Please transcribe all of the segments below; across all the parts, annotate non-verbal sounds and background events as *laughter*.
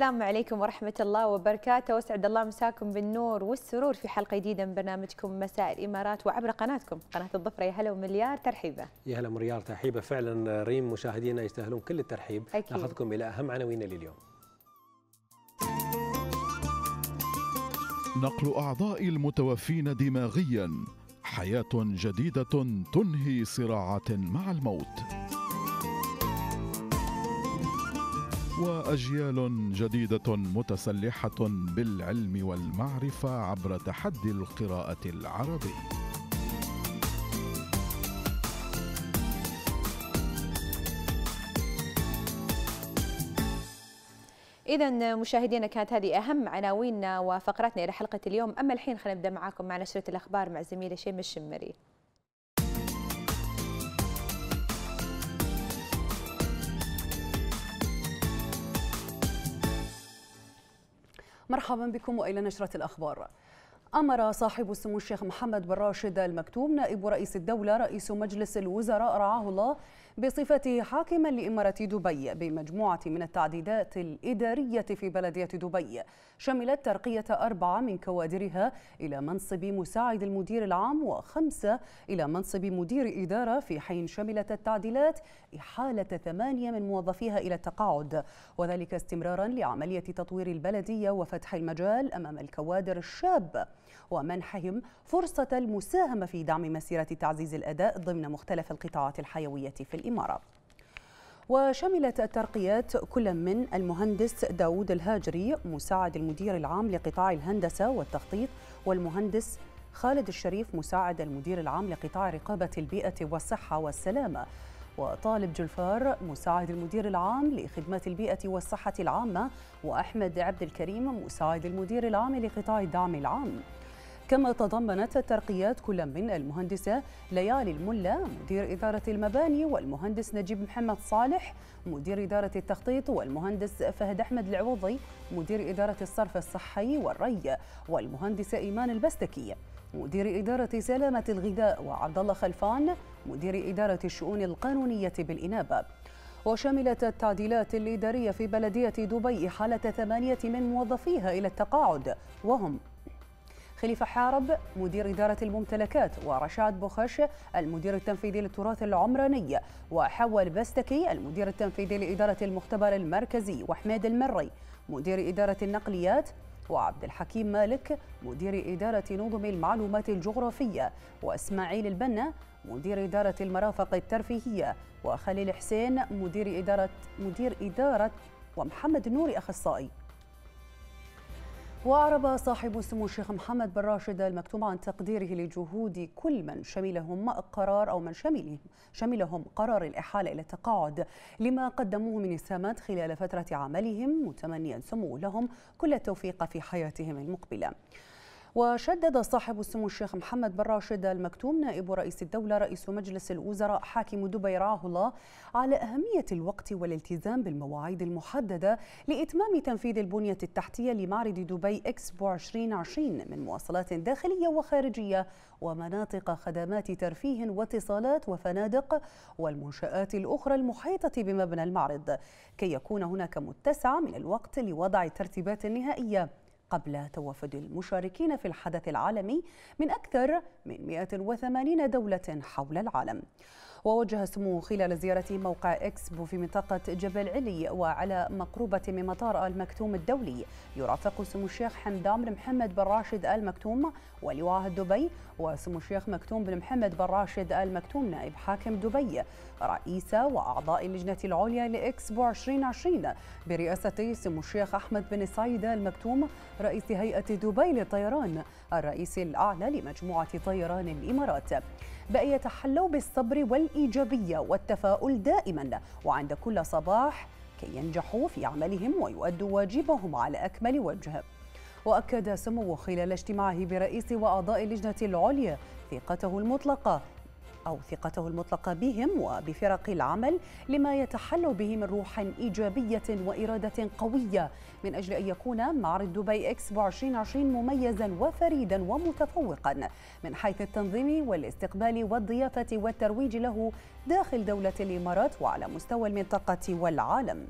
السلام عليكم ورحمة الله وبركاته. واسعد الله مساكم بالنور والسرور في حلقة جديدة من برنامجكم مساء الإمارات. وعبر قناتكم قناة الظفرة يا هلا ومليار ترحيبة. يا هلا مريار ترحيبة. فعلا ريم مشاهدينا يستاهلون كل الترحيب. أكيد. ناخذكم إلى أهم عناوين لليوم. نقل أعضاء المتوفين دماغيا. حياة جديدة تنهي صراعات مع الموت. وأجيال جديدة متسلحة بالعلم والمعرفة عبر تحدي القراءة العربية. إذا مشاهدينا كانت هذه أهم عناويننا وفقراتنا إلى حلقة اليوم. أما الحين خلينا نبدأ معاكم مع نشرة الأخبار مع زميلة شيم الشمري. مرحبا بكم وإلى نشرة الأخبار. أمر صاحب السمو الشيخ محمد بن راشد المكتوم نائب رئيس الدولة رئيس مجلس الوزراء رعاه الله بصفته حاكما لإمارة دبي بمجموعة من التعديلات الإدارية في بلدية دبي شملت ترقية أربعة من كوادرها إلى منصب مساعد المدير العام وخمسة إلى منصب مدير إدارة في حين شملت التعديلات إحالة ثمانية من موظفيها إلى التقاعد. وذلك استمرارا لعملية تطوير البلدية وفتح المجال أمام الكوادر الشابه ومنحهم فرصة المساهمة في دعم مسيرة تعزيز الأداء ضمن مختلف القطاعات الحيوية في الإمارة وشملت الترقيات كل من المهندس داود الهاجري مساعد المدير العام لقطاع الهندسة والتخطيط والمهندس خالد الشريف مساعد المدير العام لقطاع رقابة البيئة والصحة والسلامة وطالب جلفار مساعد المدير العام لخدمات البيئة والصحة العامة وأحمد عبد الكريم مساعد المدير العام لقطاع الدعم العام. كما تضمنت الترقيات كل من المهندسة ليالي الملا مدير إدارة المباني والمهندس نجيب محمد صالح مدير إدارة التخطيط والمهندس فهد أحمد العوضي مدير إدارة الصرف الصحي والري والمهندسة إيمان البستكي مدير إدارة سلامة الغذاء وعبد الله خلفان مدير إدارة الشؤون القانونية بالإنابة. وشملت التعديلات الإدارية في بلدية دبي حالة ثمانية من موظفيها إلى التقاعد وهم خليفة حارب مدير إدارة الممتلكات ورشاد بوخش المدير التنفيذي للتراث العمراني وحول بستكي المدير التنفيذي لإدارة المختبر المركزي وحميد المري مدير إدارة النقليات وعبد الحكيم مالك مدير إدارة نظم المعلومات الجغرافية وإسماعيل البنا مدير إدارة المرافق الترفيهية وخليل حسين مدير إدارة مدير إدارة ومحمد النوري أخصائي. وأعرب صاحب السمو الشيخ محمد بن راشد المكتوم عن تقديره لجهود كل من شملهم قرار أو من شملهم شملهم قرار الإحالة إلى التقاعد لما قدموه من إسهامات خلال فترة عملهم متمنيا سمو لهم كل التوفيق في حياتهم المقبلة. وشدد صاحب السمو الشيخ محمد بن راشد المكتوم نائب رئيس الدولة رئيس مجلس الوزراء حاكم دبي رعاه الله على أهمية الوقت والالتزام بالمواعيد المحددة لإتمام تنفيذ البنية التحتية لمعرض دبي إكسبو 2020 من مواصلات داخلية وخارجية ومناطق خدمات ترفيه واتصالات وفنادق والمنشآت الأخرى المحيطة بمبنى المعرض كي يكون هناك متسع من الوقت لوضع الترتيبات النهائية. قبل توافد المشاركين في الحدث العالمي من أكثر من 180 دولة حول العالم. ووجه سموه خلال زيارته موقع إكسبو في منطقة جبل علي وعلى مقروبة من مطار المكتوم الدولي. يرافق سمو الشيخ حمدان بن محمد بن راشد آل مكتوم ولواء دبي وسمو الشيخ مكتوم بن محمد بن راشد آل مكتوم نائب حاكم دبي. رئيس وأعضاء اللجنة العليا لإكسبو 2020 برئاسة سمو الشيخ أحمد بن سعيد آل مكتوم رئيس هيئة دبي للطيران الرئيس الأعلى لمجموعة طيران الإمارات. بأن يتحلوا بالصبر والإيجابية والتفاؤل دائما. وعند كل صباح كي ينجحوا في عملهم ويؤدوا واجبهم على أكمل وجه. وأكد سموه خلال اجتماعه برئيس وأعضاء اللجنة العليا ثقته المطلقة أو ثقته المطلقة بهم وبفرق العمل لما يتحلوا به من روح إيجابية وإرادة قوية من أجل أن يكون معرض دبي إكسبو 2020 مميزا وفريدا ومتفوقا من حيث التنظيم والاستقبال والضيافة والترويج له داخل دولة الإمارات وعلى مستوى المنطقة والعالم.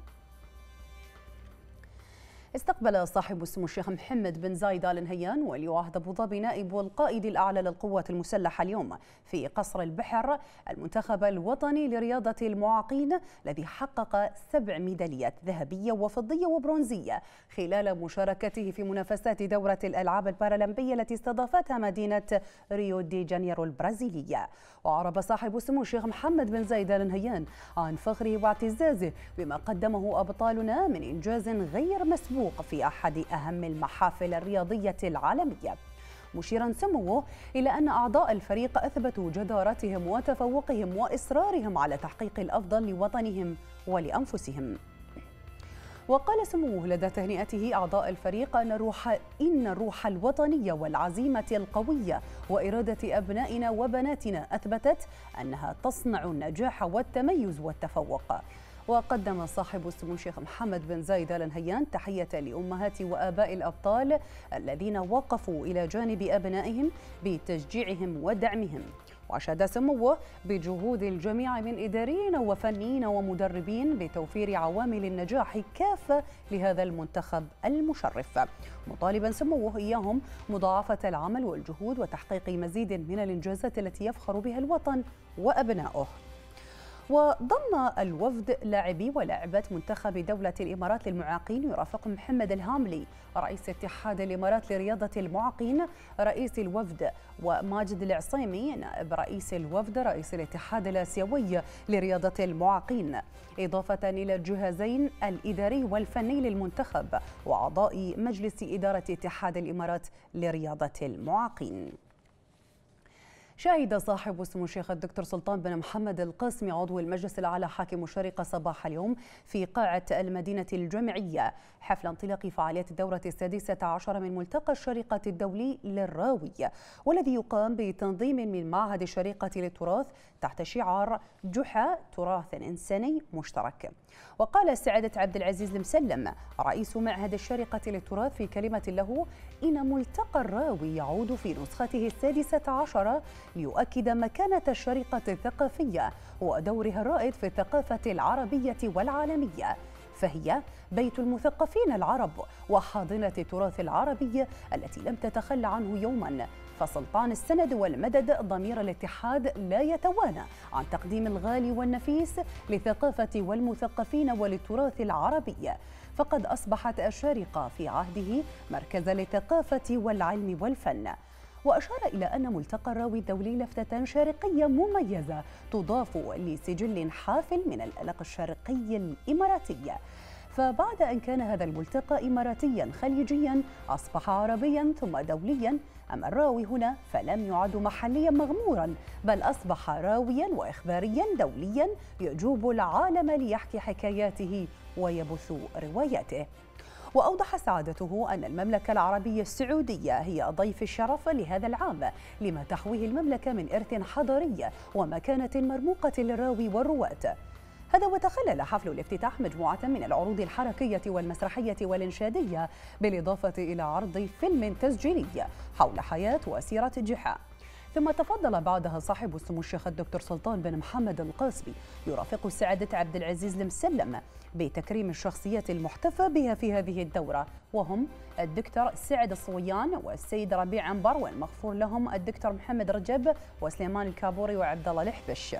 استقبل صاحب السمو الشيخ محمد بن زايد آل نهيان ولي عهد أبو ظبي نائب والقائد الأعلى للقوات المسلحة اليوم في قصر البحر المنتخب الوطني لرياضة المعاقين الذي حقق سبع ميداليات ذهبية وفضية وبرونزية خلال مشاركته في منافسات دورة الألعاب البارالمبية التي استضافتها مدينة ريو دي جانيرو البرازيلية. وعرب صاحب السمو الشيخ محمد بن زايد ال نهيان عن فخره واعتزازه بما قدمه أبطالنا من إنجاز غير مسبوق في أحد أهم المحافل الرياضية العالمية. مشيرا سموه إلى أن أعضاء الفريق أثبتوا جدارتهم وتفوقهم وإصرارهم على تحقيق الأفضل لوطنهم ولأنفسهم. وقال سموه لدى تهنئته أعضاء الفريق أن الروح إن الروح الوطنية والعزيمة القوية وإرادة أبنائنا وبناتنا أثبتت أنها تصنع النجاح والتميز والتفوق. وقدم صاحب السمو الشيخ محمد بن زايد ال نهيان تحية لأمهات وآباء الأبطال الذين وقفوا إلى جانب أبنائهم بتشجيعهم ودعمهم. وأشاد سموه بجهود الجميع من إداريين وفنيين ومدربين بتوفير عوامل النجاح كافة لهذا المنتخب المشرف. مطالبا سموه إياهم مضاعفة العمل والجهود وتحقيق مزيد من الإنجازات التي يفخر بها الوطن وأبناؤه وضم الوفد لاعبي ولاعبات منتخب دولة الإمارات للمعاقين يرافق محمد الهاملي رئيس اتحاد الإمارات لرياضة المعاقين رئيس الوفد وماجد العصيمي نائب رئيس الوفد رئيس الاتحاد الآسيوي لرياضة المعاقين. إضافة إلى الجهازين الإداري والفني للمنتخب وأعضاء مجلس إدارة اتحاد الإمارات لرياضة المعاقين. شهد صاحب سمو الشيخ الدكتور سلطان بن محمد القاسمي عضو المجلس الأعلى حاكم الشرقة صباح اليوم في قاعة المدينة الجامعية حفل انطلاق فعاليات الدورة السادسة عشر من ملتقى الشرقة الدولي للراوي والذي يقام بتنظيم من معهد الشرقة للتراث تحت شعار جحا تراث إنساني مشترك. وقال سعادة عبد العزيز المسلم رئيس معهد الشرقة للتراث في كلمة له إن ملتقى الراوي يعود في نسخته السادسة عشر ليؤكد مكانة الشرقة الثقافية ودورها الرائد في الثقافة العربية والعالمية. فهي بيت المثقفين العرب وحاضنة التراث العربي التي لم تتخلى عنه يوما. فسلطان السند والمدد ضمير الاتحاد لا يتوانى عن تقديم الغالي والنفيس للثقافة والمثقفين وللتراث العربي. فقد أصبحت الشارقة في عهده مركز للثقافة والعلم والفن. وأشار إلى أن ملتقى الراوي الدولي لفتة شارقية مميزة تضاف لسجل حافل من الألق الشارقي الإماراتي. فبعد أن كان هذا الملتقى إماراتيا خليجيا أصبح عربيا ثم دوليا. أما الراوي هنا فلم يعد محليا مغمورا بل أصبح راويا وإخباريا دوليا يجوب العالم ليحكي حكاياته ويبث رواياته. وأوضح سعادته أن المملكة العربية السعودية هي ضيف الشرف لهذا العام لما تحويه المملكة من إرث حضاري ومكانة مرموقة للراوي والرواة. هذا وتخلل حفل الافتتاح مجموعة من العروض الحركية والمسرحية والإنشادية بالإضافة إلى عرض فيلم تسجيلي حول حياة وسيرة جحا ثم تفضل بعدها صاحب السمو الشيخ الدكتور سلطان بن محمد القاسبي يرافق السعادة عبد العزيز المسلم بتكريم الشخصيات المحتفى بها في هذه الدورة. وهم الدكتور سعد الصويان والسيد ربيع عنبر والمغفور لهم الدكتور محمد رجب وسليمان الكابوري وعبد الله الحبش.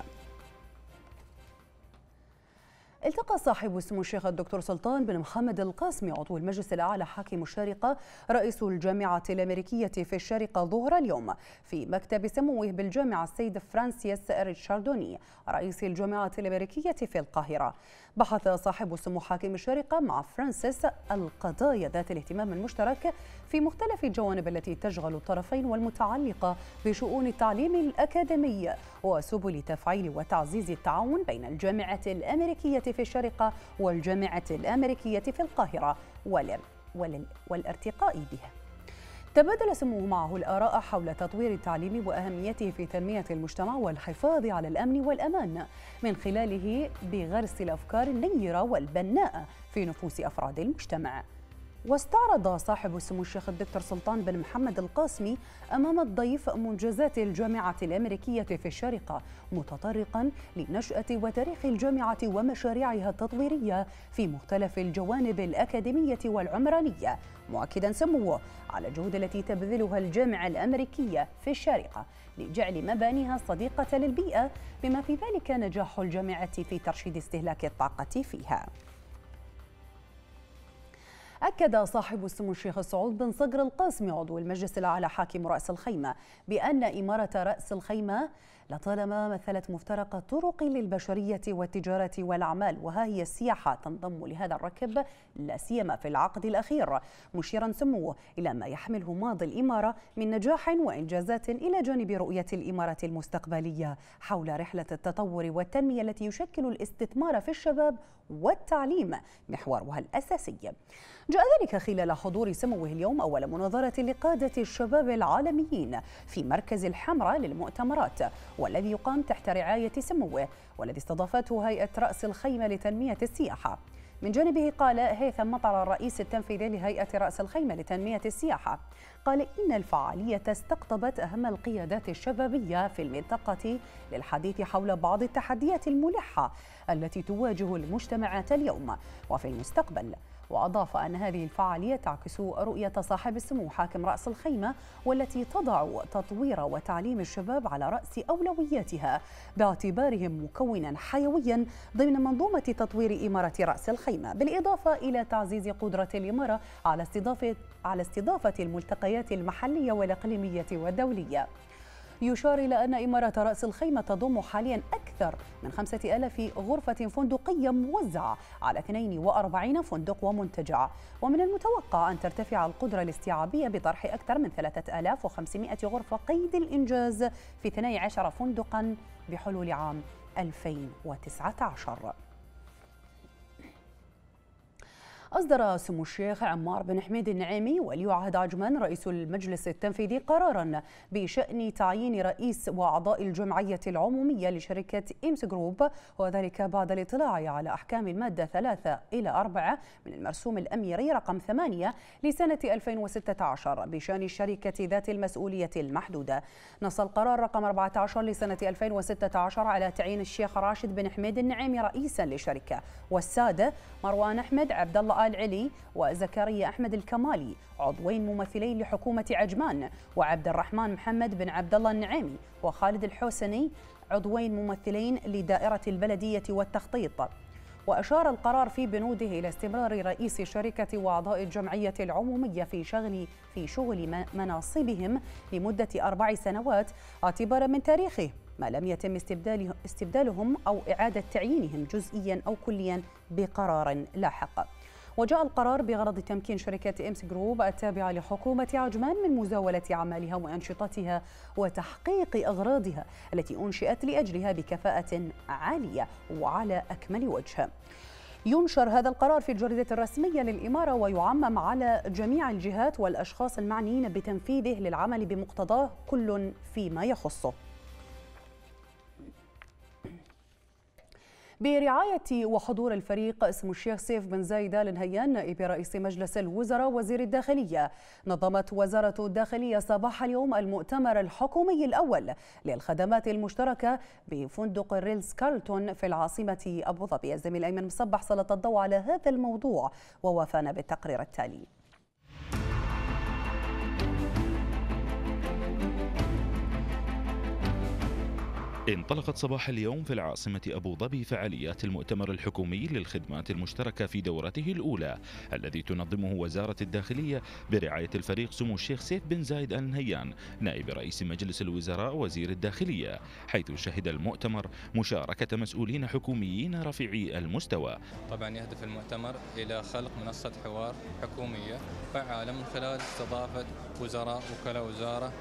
التقى صاحب سمو الشيخ الدكتور سلطان بن محمد القاسمي عضو المجلس الأعلى حاكم الشارقة رئيس الجامعة الأمريكية في الشارقة ظهر اليوم في مكتب سموه بالجامعة السيد فرانسيس ريتشاردوني رئيس الجامعة الأمريكية في القاهرة. بحث صاحب سمو حاكم الشارقة مع فرانسيس القضايا ذات الاهتمام المشترك في مختلف الجوانب التي تشغل الطرفين والمتعلقة بشؤون التعليم الأكاديمي وسبل تفعيل وتعزيز التعاون بين الجامعة الأمريكية في الشارقة والجامعة الأمريكية في القاهرة والارتقاء بها. تبادل سموه معه الآراء حول تطوير التعليم وأهميته في تنمية المجتمع والحفاظ على الأمن والأمان من خلاله بغرس الأفكار النيرة والبناءة في نفوس أفراد المجتمع. واستعرض صاحب السمو الشيخ الدكتور سلطان بن محمد القاسمي أمام الضيف منجزات الجامعة الأمريكية في الشارقه متطرقا لنشأة وتاريخ الجامعة ومشاريعها التطويرية في مختلف الجوانب الأكاديمية والعمرانية. مؤكدا سموه على الجهود التي تبذلها الجامعة الأمريكية في الشارقة لجعل مبانيها صديقة للبيئة بما في ذلك نجاح الجامعة في ترشيد استهلاك الطاقة فيها. أكد صاحب السمو الشيخ سعود بن صقر القاسمي عضو المجلس الأعلى حاكم رأس الخيمة بأن إمارة رأس الخيمة لطالما مثلت مفترق طرق للبشرية والتجارة والأعمال وها هي السياحة تنضم لهذا الركب لا سيما في العقد الأخير. مشيرا سموه إلى ما يحمله ماضي الإمارة من نجاح وإنجازات إلى جانب رؤية الإمارة المستقبلية حول رحلة التطور والتنمية التي يشكل الاستثمار في الشباب والتعليم محورها الأساسي. جاء ذلك خلال حضور سموه اليوم أول مناظرة لقادة الشباب العالميين في مركز الحمراء للمؤتمرات والذي يقام تحت رعاية سموه والذي استضافته هيئة رأس الخيمة لتنمية السياحة. من جانبه قال هيثم مطر الرئيس التنفيذي لهيئة رأس الخيمة لتنمية السياحة. قال إن الفعالية استقطبت أهم القيادات الشبابية في المنطقة للحديث حول بعض التحديات الملحة التي تواجه المجتمعات اليوم وفي المستقبل. وأضاف أن هذه الفعالية تعكس رؤية صاحب السمو حاكم رأس الخيمة والتي تضع تطوير وتعليم الشباب على رأس أولوياتها باعتبارهم مكونا حيويا ضمن منظومة تطوير إمارة رأس الخيمة بالإضافة إلى تعزيز قدرة الإمارة على استضافة على استضافة الملتقيات المحلية والإقليمية والدولية. يشار إلى أن إمارة رأس الخيمة تضم حاليا أكثر من خمسة ألاف غرفة فندقية موزعة على 42 فندق ومنتجع. ومن المتوقع أن ترتفع القدرة الاستيعابية بطرح أكثر من 3500 غرفة قيد الإنجاز في 12 فندقا بحلول عام 2019 أصدر سمو الشيخ عمار بن حميد النعيمي ولي عهد عجمان رئيس المجلس التنفيذي قرارا بشأن تعيين رئيس وأعضاء الجمعية العمومية لشركة إمس جروب وذلك بعد الاطلاع على أحكام المادة 3 إلى 4 من المرسوم الأميري رقم 8 لسنة 2016 بشأن الشركة ذات المسؤولية المحدودة. نص القرار رقم 14 لسنة 2016 على تعيين الشيخ راشد بن حميد النعيمي رئيسا للشركة والسادة مروان أحمد عبد الله آل علي وزكريا أحمد الكمالي عضوين ممثلين لحكومة عجمان وعبد الرحمن محمد بن عبد الله النعيمي وخالد الحوسني عضوين ممثلين لدائرة البلدية والتخطيط. وأشار القرار في بنوده إلى استمرار رئيس الشركة وأعضاء الجمعية العمومية في شغل في شغل مناصبهم لمدة أربع سنوات اعتبارا من تاريخه ما لم يتم استبدالهم أو إعادة تعيينهم جزئيا أو كليا بقرار لاحق. وجاء القرار بغرض تمكين شركة إمس جروب التابعة لحكومة عجمان من مزاولة أعمالها وأنشطتها وتحقيق أغراضها التي أنشئت لأجلها بكفاءة عالية وعلى أكمل وجه. ينشر هذا القرار في الجريدة الرسمية للإمارة ويعمم على جميع الجهات والأشخاص المعنيين بتنفيذه للعمل بمقتضاه كل فيما يخصه. برعاية وحضور الفريق سمو الشيخ سيف بن زايد آل نهيان نائب رئيس مجلس الوزراء وزير الداخلية. نظمت وزارة الداخلية صباح اليوم المؤتمر الحكومي الأول للخدمات المشتركة بفندق الريتز كارلتون في العاصمة أبو ظبي. الزميل أيمن مصبح سلط الضوء على هذا الموضوع ووافانا بالتقرير التالي. انطلقت صباح اليوم في العاصمة أبو ظبي فعاليات المؤتمر الحكومي للخدمات المشتركة في دورته الأولى الذي تنظمه وزارة الداخلية برعاية الفريق سمو الشيخ سيف بن زايد آل نهيان نائب رئيس مجلس الوزراء وزير الداخلية حيث شهد المؤتمر مشاركة مسؤولين حكوميين رفيعي المستوى. طبعا يهدف المؤتمر إلى خلق منصة حوار حكومية فعالة من خلال استضافة وزراء وكلاء وزارة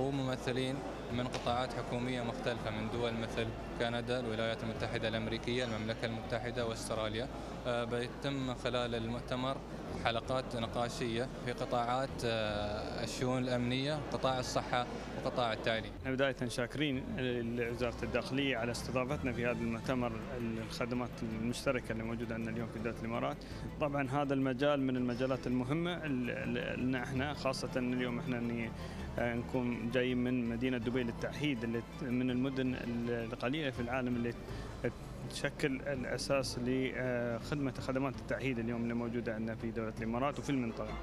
وممثلين من قطاعات حكومية مختلفة من دول مثل كندا الولايات المتحدة الأمريكية المملكة المتحدة وأستراليا. آه، بيتم خلال المؤتمر حلقات نقاشية في قطاعات آه، الشؤون الأمنية قطاع الصحة وقطاع التعليم. بداية شاكرين لوزارة الداخلية على استضافتنا في هذا المؤتمر الخدمات المشتركة اللي موجودة عندنا اليوم في دولة الإمارات. طبعا هذا المجال من المجالات المهمة لنا إحنا خاصة اليوم إحنا آه، نكون جايين من مدينة دبي للتعهيد اللي من المدن القليلة في العالم اللي تشكل الأساس لخدمة خدمات التعهيد اليوم اللي موجودة عندنا في دولة الإمارات وفي المنطقة.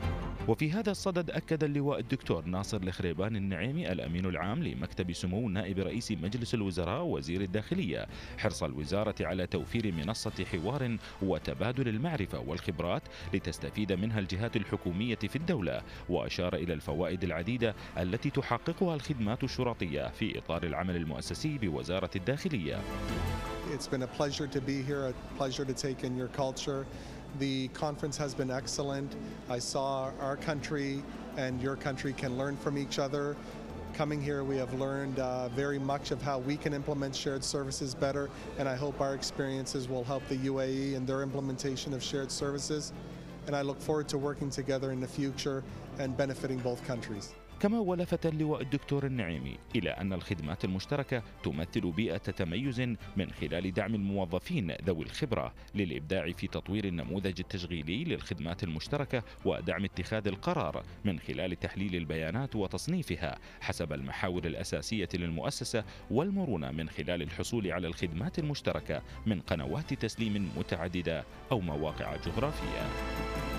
وفي هذا الصدد أكد اللواء الدكتور ناصر الخريبان النعيمي الأمين العام لمكتب سمو نائب رئيس مجلس الوزراء وزير الداخلية حرص الوزارة على توفير منصة حوار وتبادل المعرفة والخبرات لتستفيد منها الجهات الحكومية في الدولة وأشار إلى الفوائد العديدة التي تحققها الخدمات الشرطيه في إطار العمل المؤسسي بوزارة الداخلية. It's been a pleasure to be here, a pleasure to take in your culture. The conference has been excellent. I saw our country and your country can learn from each other. Coming here, we have learned uh, very much of how we can implement shared services better, and I hope our experiences will help the UAE in their implementation of shared services. And I look forward to working together in the future and benefiting both countries. كما ولفت اللواء الدكتور النعيمي إلى أن الخدمات المشتركة تمثل بيئة تميز من خلال دعم الموظفين ذوي الخبرة للإبداع في تطوير النموذج التشغيلي للخدمات المشتركة ودعم اتخاذ القرار من خلال تحليل البيانات وتصنيفها حسب المحاور الأساسية للمؤسسة والمرونة من خلال الحصول على الخدمات المشتركة من قنوات تسليم متعددة أو مواقع جغرافية.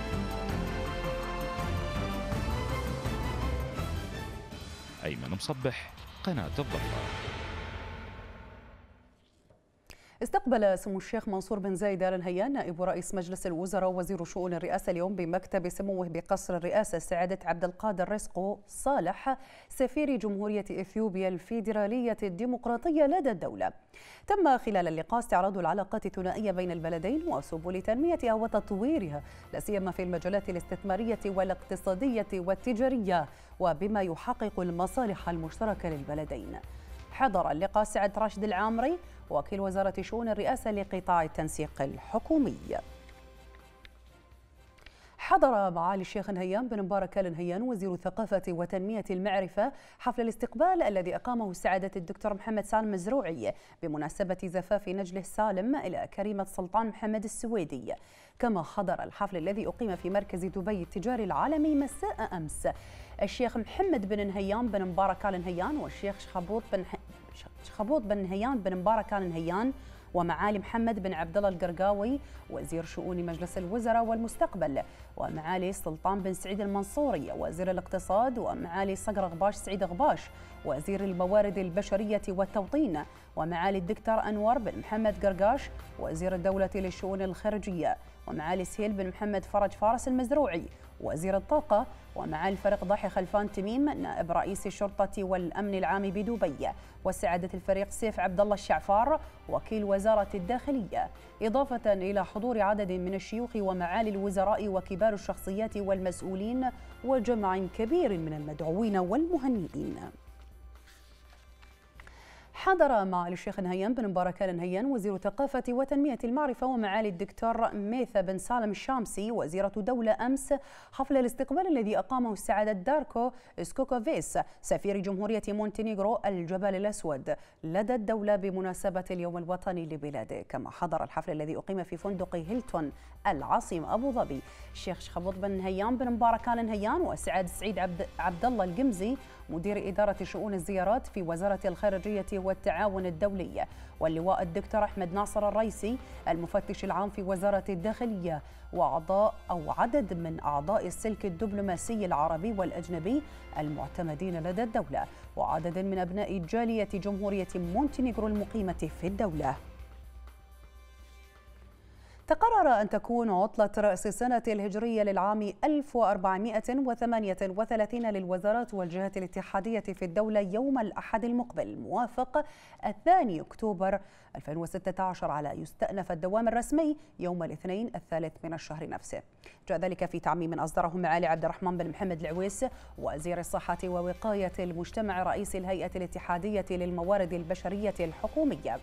أيمن مصبح قناة الضفة. استقبل سمو الشيخ منصور بن زايد آل نهيان نائب رئيس مجلس الوزراء وزير شؤون الرئاسة اليوم بمكتب سموه بقصر الرئاسة سعادة عبد القادر رزقو صالح سفير جمهورية إثيوبيا الفيدرالية الديمقراطية لدى الدولة. تم خلال اللقاء استعراض العلاقات الثنائية بين البلدين وسبل تنميتها وتطويرها لا سيما في المجالات الاستثمارية والاقتصادية والتجارية وبما يحقق المصالح المشتركة للبلدين. حضر اللقاء سعد راشد العامري وكيل وزارة شؤون الرئاسة لقطاع التنسيق الحكومي. حضر معالي الشيخ نهيان بن مبارك ال نهيان وزير الثقافة وتنمية المعرفة حفل الاستقبال الذي أقامه سعادة الدكتور محمد سالم الزروعي بمناسبة زفاف نجله سالم إلى كريمة سلطان محمد السويدي. كما حضر الحفل الذي أقيم في مركز دبي التجاري العالمي مساء أمس. الشيخ محمد بن نهيان بن مبارك آل نهيان والشيخ شخبوط بن خبوط بن نهيان بن مبارك آل نهيان ومعالي محمد بن عبد الله القرقاوي وزير شؤون مجلس الوزراء والمستقبل ومعالي سلطان بن سعيد المنصوري وزير الاقتصاد ومعالي صقر غباش سعيد غباش وزير الموارد البشرية والتوطين ومعالي الدكتور أنور بن محمد قرقاش وزير الدولة للشؤون الخارجية ومعالي سهيل بن محمد فرج فارس المزروعي وزير الطاقة ومعالي الفريق ضاحي خلفان تميم نائب رئيس الشرطة والأمن العام بدبي وسعادة الفريق سيف عبد الله الشعفار وكيل وزارة الداخلية إضافة إلى حضور عدد من الشيوخ ومعالي الوزراء وكبار الشخصيات والمسؤولين وجمع كبير من المدعوين والمهنئين حضر معالي الشيخ نهيان بن مبارك آل نهيان وزير الثقافة وتنمية المعرفة ومعالي الدكتور ميثاء بنت سالم الشامسي وزيرة دولة أمس حفل الاستقبال الذي أقامه سعادة داركو سكوكوفيس سفير جمهورية مونتينيغرو الجبل الأسود. لدى الدولة بمناسبة اليوم الوطني لبلاده كما حضر الحفل الذي أقيم في فندق هيلتون العاصمة أبو ظبي. الشيخ شخبوط بن نهيان بن مبارك آل نهيان وسعاد سعيد عبد, عبد الله القمزي مدير إدارة شؤون الزيارات في وزارة الخارجية والتعاون الدولي. واللواء الدكتور أحمد ناصر الرئيسي المفتش العام في وزارة الداخلية وأعضاء أو عدد من أعضاء السلك الدبلوماسي العربي والأجنبي المعتمدين لدى الدولة وعدد من أبناء جالية جمهورية مونتينيغرو المقيمة في الدولة. تقرر أن تكون عطلة رأس السنة الهجرية للعام 1438 للوزارات والجهات الاتحادية في الدولة يوم الأحد المقبل موافق الثاني أكتوبر 2016 على يستأنف الدوام الرسمي يوم الاثنين الثالث من الشهر نفسه. جاء ذلك في تعميم أصدره معالي عبد الرحمن بن محمد العويس وزير الصحة ووقاية المجتمع رئيس الهيئة الاتحادية للموارد البشرية الحكومية.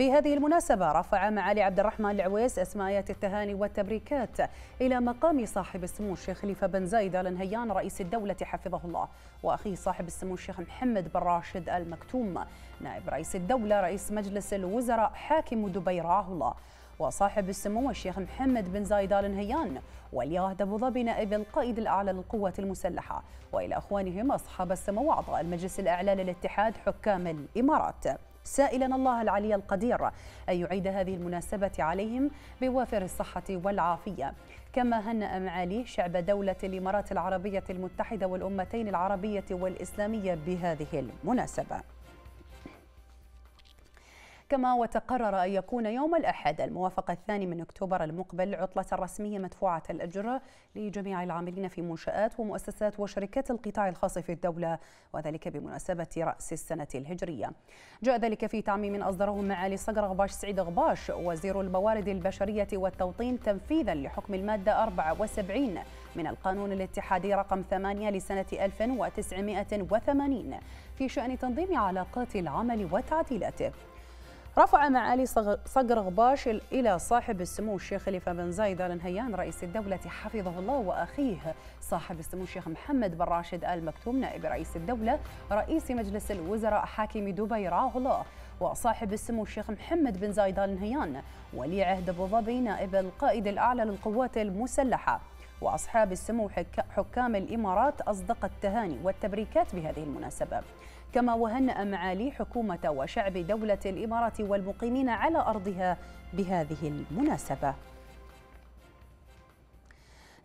بهذه المناسبة رفع معالي عبد الرحمن العويس أسماءات التهاني والتبريكات إلى مقام صاحب السمو الشيخ خليفة بن زايد آل نهيان رئيس الدولة حفظه الله وأخيه صاحب السمو الشيخ محمد بن راشد آل مكتوم نائب رئيس الدولة رئيس مجلس الوزراء حاكم دبي رعاه الله وصاحب السمو الشيخ محمد بن زايد آل نهيان ولي عهد أبو ظبي نائب القائد الأعلى للقوات المسلحة وإلى أخوانهم أصحاب السمو أعضاء المجلس الأعلى للاتحاد حكام الإمارات. سائلا الله العلي القدير أن يعيد هذه المناسبة عليهم بوافر الصحة والعافية. كما هنأ معالي شعب دولة الإمارات العربية المتحدة والأمتين العربية والإسلامية بهذه المناسبة. كما وتقرر أن يكون يوم الأحد الموافق الثاني من أكتوبر المقبل عطلة رسمية مدفوعة الأجر لجميع العاملين في منشآت ومؤسسات وشركات القطاع الخاص في الدولة وذلك بمناسبة رأس السنة الهجرية. جاء ذلك في تعميم أصدره معالي صقر غباش سعيد غباش وزير الموارد البشرية والتوطين تنفيذا لحكم المادة 74 من القانون الاتحادي رقم 8 لسنة 1980 في شأن تنظيم علاقات العمل وتعديلاته. رفع معالي صقر غباش إلى صاحب السمو الشيخ خليفة بن زايد آل نهيان رئيس الدولة حفظه الله وأخيه. صاحب السمو الشيخ محمد بن راشد آل مكتوم نائب رئيس الدولة رئيس مجلس الوزراء حاكم دبي رعاه الله. وصاحب السمو الشيخ محمد بن زايد آل نهيان ولي عهد أبو ظبي نائب القائد الأعلى للقوات المسلحة. وأصحاب السمو حكام الإمارات أصدق التهاني والتبريكات بهذه المناسبة. كما وهنأ معالي حكومة وشعب دولة الإمارات والمقيمين على أرضها بهذه المناسبة.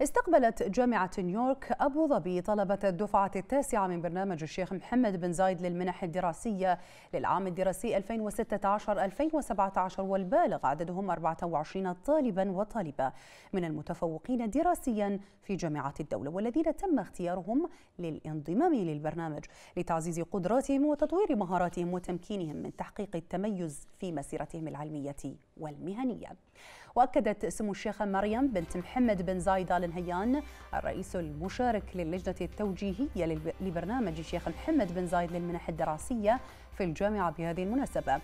استقبلت جامعة نيويورك أبو ظبي طلبة الدفعة التاسعة من برنامج الشيخ محمد بن زايد للمنح الدراسية للعام الدراسي 2016-2017 والبالغ عددهم 24 طالبا وطالبة من المتفوقين دراسيا في جامعة الدولة والذين تم اختيارهم للانضمام للبرنامج لتعزيز قدراتهم وتطوير مهاراتهم وتمكينهم من تحقيق التميز في مسيرتهم العلمية والمهنية. وأكدت سمو الشيخة مريم بنت محمد بن زايد آل نهيان الرئيس المشارك للجنة التوجيهية لبرنامج الشيخ محمد بن زايد للمنح الدراسية في الجامعة بهذه المناسبة.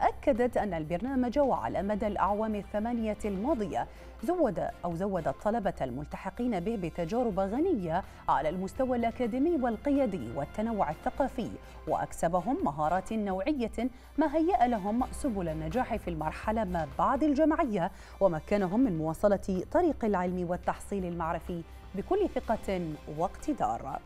أكدت أن البرنامج وعلى مدى الأعوام الثمانية الماضية زود أو زود الطلبة الملتحقين به بتجارب غنية على المستوى الأكاديمي والقيادي والتنوع الثقافي وأكسبهم مهارات نوعية ما هيأ لهم سبل النجاح في المرحلة ما بعد الجامعية ومكنهم من مواصلة طريق العلم والتحصيل المعرفي بكل ثقة واقتدار.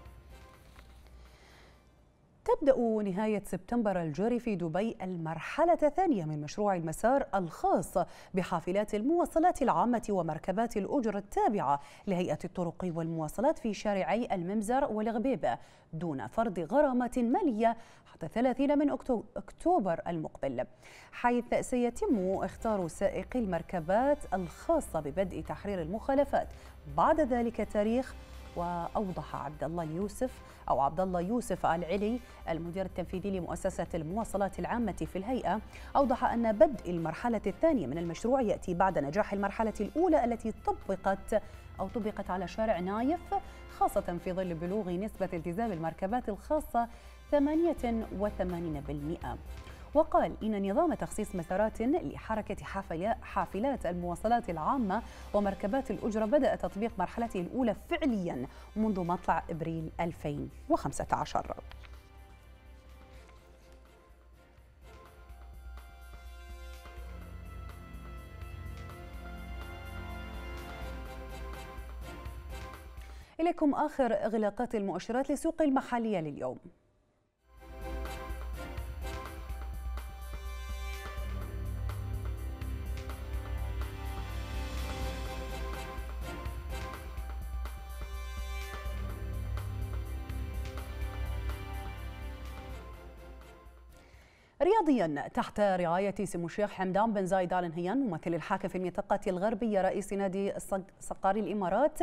تبدأ نهاية سبتمبر الجاري في دبي المرحلة الثانية من مشروع المسار الخاص بحافلات المواصلات العامة ومركبات الأجر التابعة لهيئة الطرق والمواصلات في شارعي الممزر والغبيبة دون فرض غرامات مالية حتى 30 من أكتوبر المقبل. حيث سيتم اختار سائقي المركبات الخاصة ببدء تحرير المخالفات. بعد ذلك تاريخ وأوضح عبد الله يوسف أو عبد الله يوسف العلي المدير التنفيذي لمؤسسة المواصلات العامة في الهيئة أوضح أن بدء المرحلة الثانية من المشروع يأتي بعد نجاح المرحلة الأولى التي طبقت أو طبقت على شارع نايف خاصة في ظل بلوغ نسبة التزام المركبات الخاصة 88% وقال إن نظام تخصيص مسارات لحركة حافلات المواصلات العامة ومركبات الأجرة بدأ تطبيق مرحلته الأولى فعليا منذ مطلع إبريل 2015 إليكم آخر إغلاقات المؤشرات لسوق المحلية لليوم. رياضيا تحت رعاية سمو الشيخ حمدان بن زايد آل نهيان ممثل الحاكم في المنطقة الغربية رئيس نادي صقار الإمارات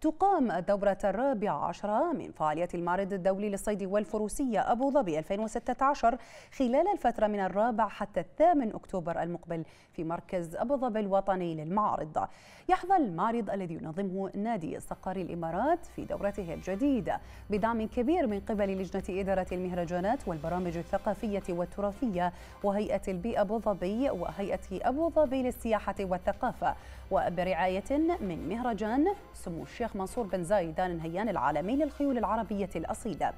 تقام الدورة الرابعة عشرة من فعاليات المعرض الدولي للصيد والفروسية أبو ظبي 2016 خلال الفترة من الرابع حتى الثامن أكتوبر المقبل في مركز أبو ظبي الوطني للمعارض. يحظى المعرض الذي ينظمه نادي صقار الإمارات في دورته الجديدة بدعم كبير من قبل لجنة إدارة المهرجانات والبرامج الثقافية والتراثية. الثقافية وهيئة البيئة أبو ظبي وهيئة أبو ظبي للسياحة والثقافة. وبرعاية من مهرجان سمو الشيخ منصور بن زايد آل نهيان العالمي للخيول العربية الأصيلة.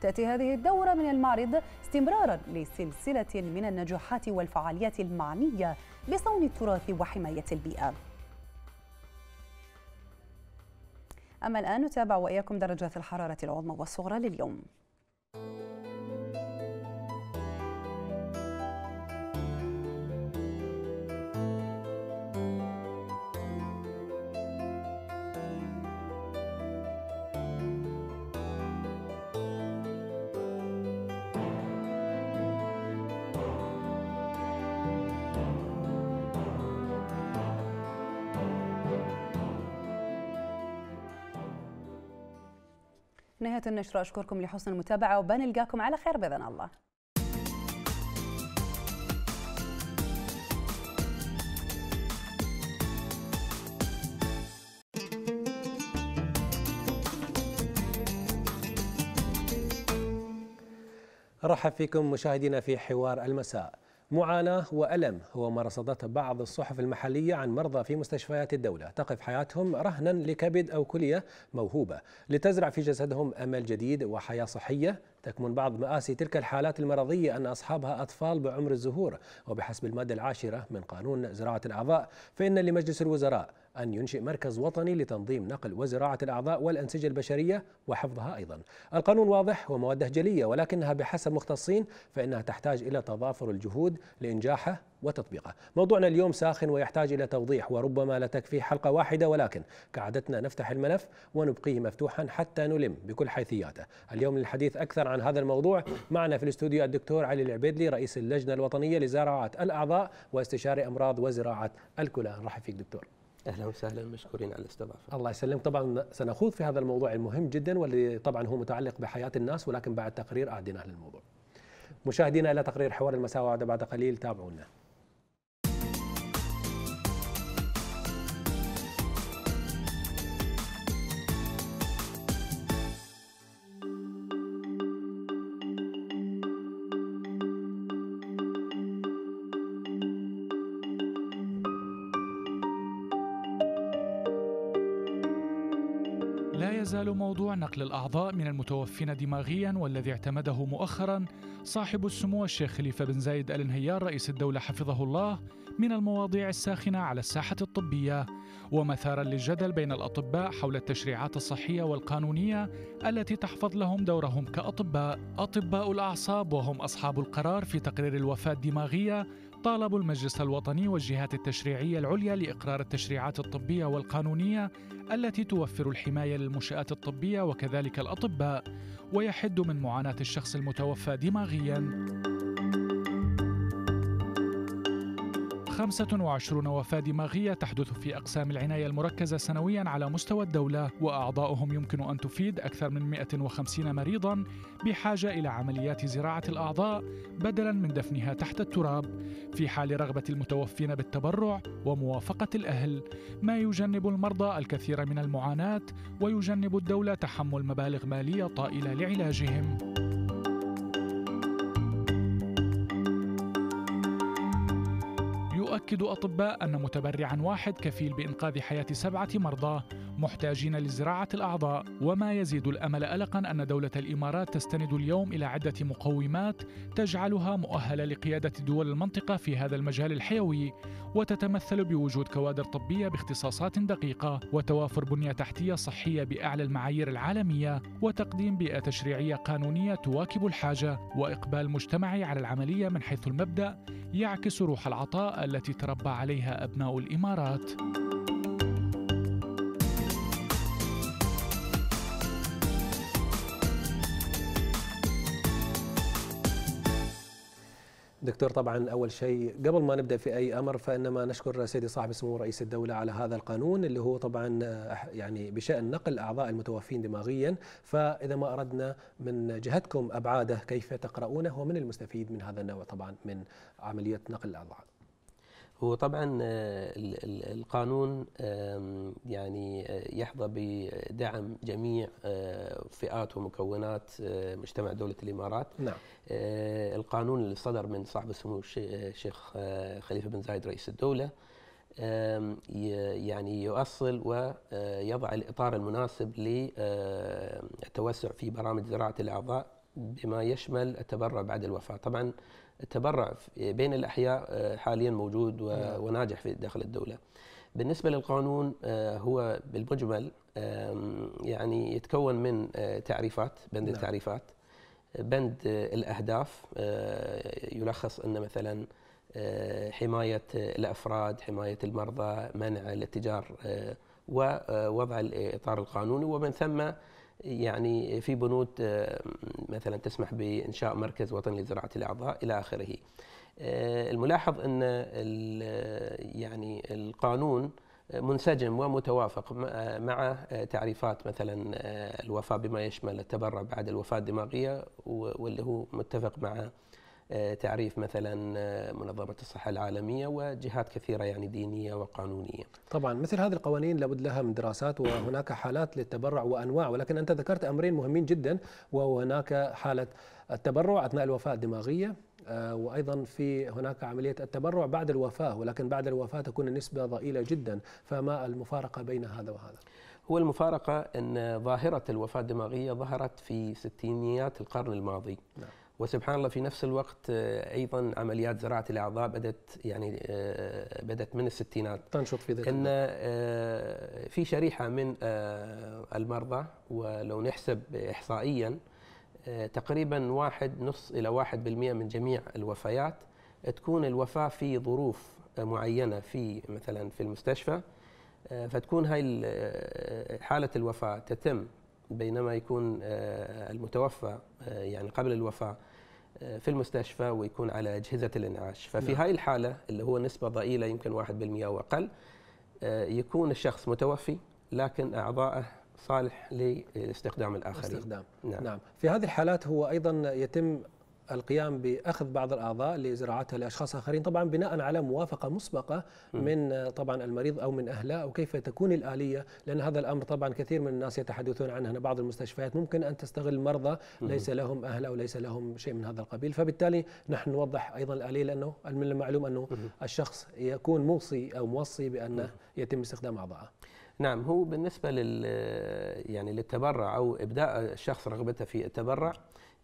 تأتي هذه الدورة من المعرض استمرارا لسلسلة من النجاحات والفعاليات المعنية بصون التراث وحماية البيئة. أما الآن نتابع وإياكم درجات الحرارة العظمى والصغرى لليوم. نهاية النشرة. أشكركم لحسن المتابعة وبنلقاكم على خير بإذن الله. رحب فيكم مشاهدينا في حوار المساء. معاناة وألم هو ما رصدته بعض الصحف المحلية عن مرضى في مستشفيات الدولة. تقف حياتهم رهنا لكبد أو كلية موهوبة. لتزرع في جسدهم أمل جديد وحياة صحية تكمن بعض مآسي تلك الحالات المرضية أن أصحابها أطفال بعمر الزهور. وبحسب المادة العاشرة من قانون زراعة الأعضاء فإن لمجلس الوزراء أن ينشئ مركز وطني لتنظيم نقل وزراعة الأعضاء والأنسجة البشرية وحفظها أيضا. القانون واضح ومواده جلية ولكنها بحسب مختصين فإنها تحتاج إلى تضافر الجهود لإنجاحه وتطبيقه موضوعنا اليوم ساخن ويحتاج إلى توضيح وربما لا تكفي حلقة واحدة ولكن كعادتنا نفتح الملف ونبقيه مفتوحا حتى نلم بكل حيثياته اليوم للحديث أكثر عن هذا الموضوع معنا في الاستوديو الدكتور علي العبيدلي رئيس اللجنة الوطنية لزراعة الأعضاء واستشاري أمراض وزراعة الكلى نرحب فيك دكتور أهلا وسهلا مشكورين على الاستضافة. الله يسلمك طبعا سنخوض في هذا الموضوع المهم جدا واللي طبعا هو متعلق بحياة الناس ولكن بعد تقرير اعديناه للموضوع. مشاهدينا إلى تقرير حوار المساء وعد بعد قليل تابعونا. الأعضاء من المتوفين دماغيا والذي اعتمده مؤخرا صاحب السمو الشيخ خليفة بن زايد آل نهيان رئيس الدولة حفظه الله من المواضيع الساخنة على الساحة الطبية ومثارا للجدل بين الأطباء حول التشريعات الصحية والقانونية التي تحفظ لهم دورهم كأطباء. أطباء الأعصاب وهم أصحاب القرار في تقرير الوفاة الدماغية طالبوا المجلس الوطني والجهات التشريعية العليا لإقرار التشريعات الطبية والقانونية التي توفر الحماية للمنشآت الطبية وكذلك الأطباء ويحد من معاناة الشخص المتوفى دماغياً. 25 وفاة دماغية تحدث في أقسام العناية المركزة سنويا على مستوى الدولة وأعضاؤهم يمكن أن تفيد أكثر من 150 مريضا بحاجة إلى عمليات زراعة الأعضاء بدلا من دفنها تحت التراب في حال رغبة المتوفين بالتبرع وموافقة الأهل ما يجنب المرضى الكثير من المعاناة ويجنب الدولة تحمل مبالغ مالية طائلة لعلاجهم. يؤكد أطباء أن متبرعا واحد كفيل بإنقاذ حياة سبعة مرضى محتاجين لزراعة الأعضاء وما يزيد الأمل ألقا أن دولة الإمارات تستند اليوم إلى عدة مقومات تجعلها مؤهلة لقيادة دول المنطقة في هذا المجال الحيوي وتتمثل بوجود كوادر طبية باختصاصات دقيقة وتوافر بنية تحتية صحية بأعلى المعايير العالمية وتقديم بيئة تشريعية قانونية تواكب الحاجة وإقبال مجتمعي على العملية من حيث المبدأ يعكس روح العطاء التي تربى عليها أبناء الإمارات دكتور طبعا أول شيء قبل ما نبدأ في أي أمر فإنما نشكر سيدي صاحب السمو رئيس الدولة على هذا القانون اللي هو طبعا يعني بشأن نقل أعضاء المتوفين دماغيا فإذا ما أردنا من جهتكم أبعاده كيف تقرؤونه ومن المستفيد من هذا النوع طبعا من عملية نقل الأعضاء. هو طبعا آه، القانون يعني آه، يحظى بدعم جميع آه، فئات ومكونات مجتمع دولة الإمارات نعم. القانون اللي صدر من صاحب السمو الشيخ خليفة بن زايد رئيس الدولة يعني يؤصل ويضع الإطار المناسب للتوسع في برامج زراعة الأعضاء بما يشمل التبرع بعد الوفاة طبعا التبرع بين الأحياء آه، حاليا موجود نعم. وناجح في داخل الدولة بالنسبة للقانون آه، هو بالمجمل يعني يتكون من آه، تعريفات بند نعم. التعريفات بند الأهداف يلخص أن مثلا حماية الأفراد حماية المرضى منع الاتجار ووضع الإطار القانوني ومن ثم يعني في بنود آه، مثلا تسمح بإنشاء مركز وطني لزراعة الأعضاء إلى آخره. آه، الملاحظ أن يعني القانون منسجم ومتوافق مع تعريفات مثلا آه، الوفاه بما يشمل التبرع بعد الوفاة الدماغية واللي هو متفق مع آه، تعريف مثلا آه، منظمة الصحة العالمية وجهات كثيرة يعني دينية وقانونية. طبعا مثل هذه القوانين لابد لها من دراسات وهناك حالات للتبرع وأنواع. ولكن أنت ذكرت أمرين مهمين جدا وهناك حالة التبرع أثناء الوفاة الدماغية آه، وأيضا في هناك عملية التبرع بعد الوفاة ولكن بعد الوفاة تكون النسبة ضئيلة جدا. فما المفارقة بين هذا وهذا؟ هو المفارقة أن ظاهرة الوفاة الدماغية ظهرت في ستينيات القرن الماضي. نعم. وسبحان الله في نفس الوقت آه، أيضا عمليات زراعة الأعضاء بدات يعني آه، بدات من الستينات. تنشط في ذلك إن آه، في شريحة من المرضى ولو نحسب احصائيا تقريبا واحد نص إلى واحد بالمئة من جميع الوفيات تكون الوفاة في ظروف معينة في مثلا في المستشفى فتكون هاي حالة الوفاة تتم بينما يكون المتوفى يعني قبل الوفاة في المستشفى ويكون على أجهزة الإنعاش ففي نعم. هاي الحالة اللي هو نسبة ضئيلة يمكن 1% أو أقل آه، يكون الشخص متوفي لكن أعضائه صالح لاستخدام الآخرين استخدام نعم. نعم في هذه الحالات هو أيضا يتم القيام بأخذ بعض الأعضاء لزراعتها لأشخاص آخرين طبعا بناء على موافقة مسبقة من طبعا المريض أو من أهله أو كيف تكون الآلية؟ لأن هذا الأمر طبعا كثير من الناس يتحدثون عنه أن بعض المستشفيات ممكن أن تستغل مرضى ليس لهم أهل أو ليس لهم شيء من هذا القبيل. فبالتالي نحن نوضح أيضا الآلية لأنه من المعلوم أنه الشخص يكون موصي أو موصي بانه يتم استخدام اعضائه نعم هو بالنسبة لل يعني للتبرع أو إبداء الشخص رغبته في التبرع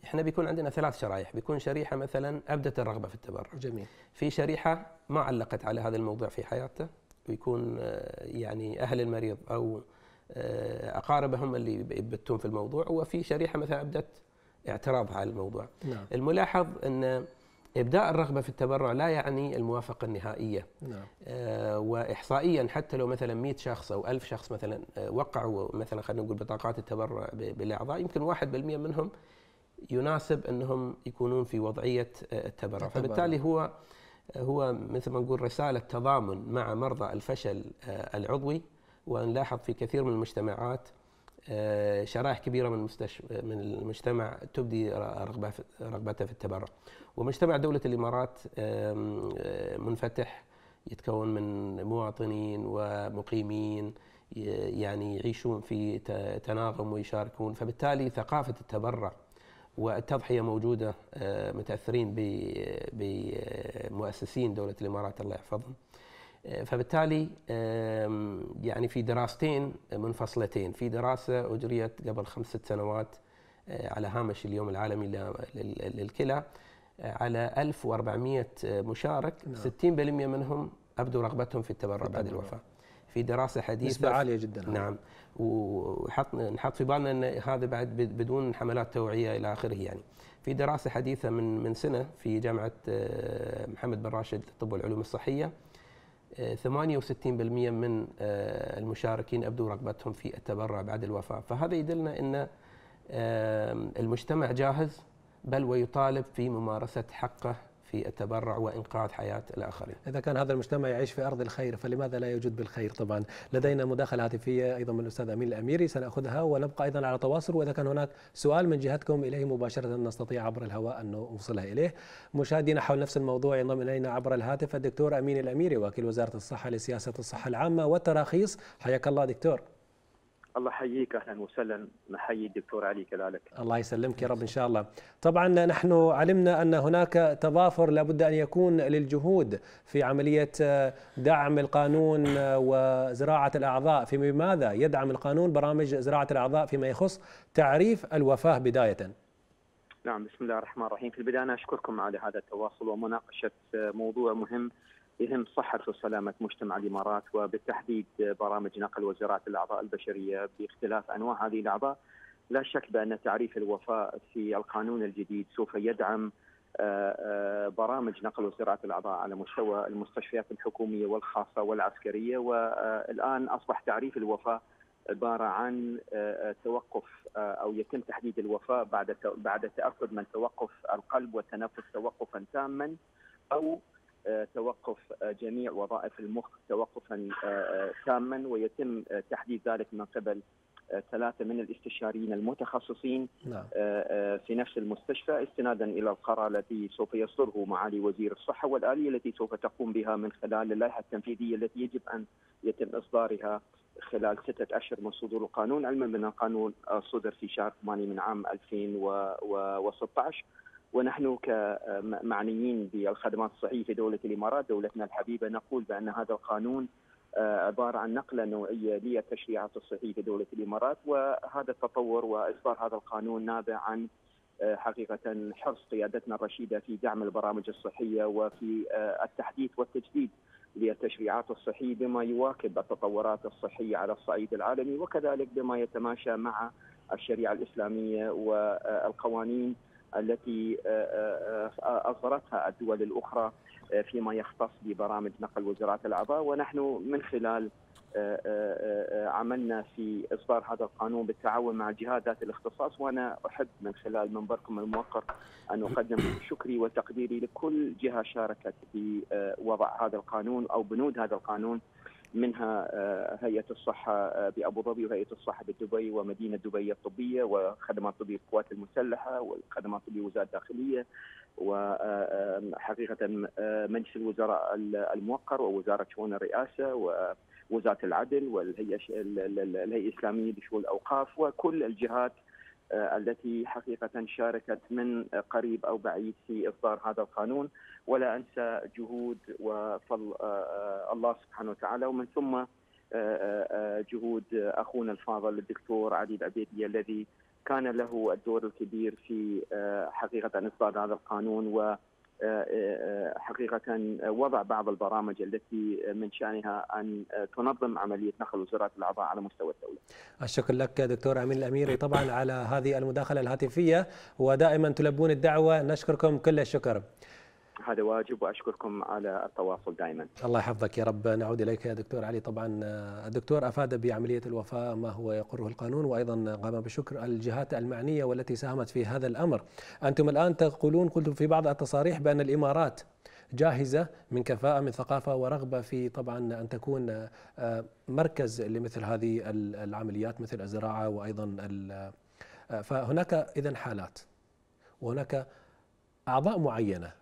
إحنا بيكون عندنا ثلاث شرائح. بيكون شريحة مثلا ابدت الرغبة في التبرع. جميل. في شريحة ما علقت على هذا الموضوع في حياته. ويكون آه، يعني أهل المريض أو آه، اقاربه هم اللي يبتون في الموضوع. وفي شريحة مثلا ابدت اعتراضها على الموضوع. نعم. الملاحظ أن إبداء الرغبة في التبرع لا يعني الموافقة النهائية. نعم. آه واحصائيا حتى لو مثلا 100 شخص أو 1000 شخص مثلا آه وقعوا مثلا خلينا نقول بطاقات التبرع بالأعضاء يمكن 1% منهم يناسب أنهم يكونون في وضعية آه، التبرع. فبالتالي هو هو مثل ما نقول رسالة تضامن مع مرضى الفشل آه، العضوي. ونلاحظ في كثير من المجتمعات آه، شرائح كبيرة من من المجتمع تبدي رغبتها في التبرع. ومجتمع دولة الإمارات منفتح يتكون من مواطنين ومقيمين يعني يعيشون في تناغم ويشاركون. فبالتالي ثقافة التبرع والتضحية موجودة آه، متأثرين بمؤسسين دولة الإمارات الله يحفظهم. آه، فبالتالي يعني في دراستين منفصلتين، في دراسة أجريت قبل خمس ست سنوات آه، على هامش اليوم العالمي للكلى على 1400 مشارك نعم. 60% منهم أبدوا رغبتهم في التبرع بعد الوفاة. في دراسة حديثة. نسبة عالية جدا نعم. وحط نحط في بالنا إن هذا بعد بدون حملات توعية إلى آخره يعني. في دراسة حديثة من من سنة في جامعة آه، محمد بن راشد للطب والعلوم الصحية 68% آه، من آه، المشاركين أبدوا رغبتهم في التبرع بعد الوفاة. فهذا يدلنا إن المجتمع جاهز بل ويطالب في ممارسة حقه في التبرع وإنقاذ حياة الآخرين. إذا كان هذا المجتمع يعيش في أرض الخير فلماذا لا يوجد بالخير؟ طبعا لدينا مداخلة هاتفية أيضا من الأستاذ أمين الأميري سنأخذها ونبقى أيضا على تواصل وإذا كان هناك سؤال من جهتكم إليه مباشرة نستطيع عبر الهواء أن نوصلها إليه. مشاهدينا حول نفس الموضوع ينضم إلينا عبر الهاتف الدكتور أمين الأميري وكيل وزارة الصحة لسياسة الصحة العامة والتراخيص. حياك الله دكتور. الله يحييك. أهلا وسهلا. نحيي الدكتور علي كذلك. الله يسلمك يا رب إن شاء الله. طبعا نحن علمنا أن هناك تضافر لابد أن يكون للجهود في عملية دعم القانون وزراعة الأعضاء. في ماذا يدعم القانون برامج زراعة الأعضاء فيما يخص تعريف الوفاة بداية. نعم بسم الله الرحمن الرحيم. في البداية أنا أشكركم على هذا التواصل ومناقشة موضوع مهم يهم صحة وسلامة مجتمع الإمارات وبالتحديد برامج نقل وزراعة الأعضاء البشرية باختلاف أنواع هذه الأعضاء. لا شك بأن تعريف الوفاء في القانون الجديد سوف يدعم برامج نقل وزراعة الأعضاء على مستوى المستشفيات الحكومية والخاصة والعسكرية. والآن أصبح تعريف الوفاء عبارة عن توقف أو يتم تحديد الوفاء بعد بعد تأكد من توقف القلب والتنفس توقفا تاما أو توقف جميع وظائف المخ توقفا تاما ويتم تحديد ذلك من قبل ثلاثة من الاستشاريين المتخصصين نعم. في نفس المستشفى استنادا إلى القرار الذي سوف يصدره معالي وزير الصحة والآلية التي سوف تقوم بها من خلال اللائحة التنفيذية التي يجب أن يتم إصدارها خلال ستة أشهر من صدور القانون علما بأن القانون صدر في شهر 8 من عام 2016 ونحن كمعنيين بالخدمات الصحية في دولة الإمارات دولتنا الحبيبة نقول بأن هذا القانون عبارة عن نقلة نوعية للتشريعات الصحية في دولة الإمارات وهذا التطور وإصدار هذا القانون نابع عن حقيقة حرص قيادتنا الرشيدة في دعم البرامج الصحية وفي التحديث والتجديد للتشريعات الصحية بما يواكب التطورات الصحية على الصعيد العالمي وكذلك بما يتماشى مع الشريعة الإسلامية والقوانين التي أصدرتها الدول الأخرى فيما يختص ببرامج نقل وزراعه الأعضاء. ونحن من خلال عملنا في إصدار هذا القانون بالتعاون مع جهات ذات الاختصاص. وأنا أحب من خلال منبركم الموقر أن أقدم شكري وتقديري لكل جهة شاركت بوضع هذا القانون أو بنود هذا القانون منها هيئة الصحة بأبو ظبي وهيئة الصحة بدبي ومدينة دبي الطبية وخدمات طبية القوات المسلحة والخدمات طبية وزارة الداخلية وحقيقه مجلس الوزراء الموقر ووزارة شؤون الرئاسة ووزاره العدل والهيئة الهيئة الإسلامية لشؤون الأوقاف وكل الجهات التي حقيقة شاركت من قريب أو بعيد في إصدار هذا القانون. ولا أنسى جهود وفضل الله سبحانه وتعالى. ومن ثم جهود أخونا الفاضل الدكتور علي العبيدي الذي كان له الدور الكبير في حقيقة إصدار هذا القانون و حقيقة وضع بعض البرامج التي من شأنها أن تنظم عملية نقل وزارات الأعضاء على مستوى الدولة. الشكر لك دكتور أمين الأميري طبعا على هذه المداخلة الهاتفية ودائما تلبون الدعوة. نشكركم كل الشكر. هذا واجب وأشكركم على التواصل دائما. الله يحفظك يا رب نعود إليك يا دكتور علي طبعا الدكتور أفاد بعملية الوفاء ما هو يقره القانون وأيضا قام بشكر الجهات المعنية والتي ساهمت في هذا الأمر. أنتم الآن تقولون قلتم في بعض التصاريح بأن الإمارات جاهزة من كفاءة من ثقافة ورغبة في طبعا أن تكون مركز لمثل هذه العمليات مثل الزراعة وأيضا فهناك اذا حالات وهناك أعضاء معينة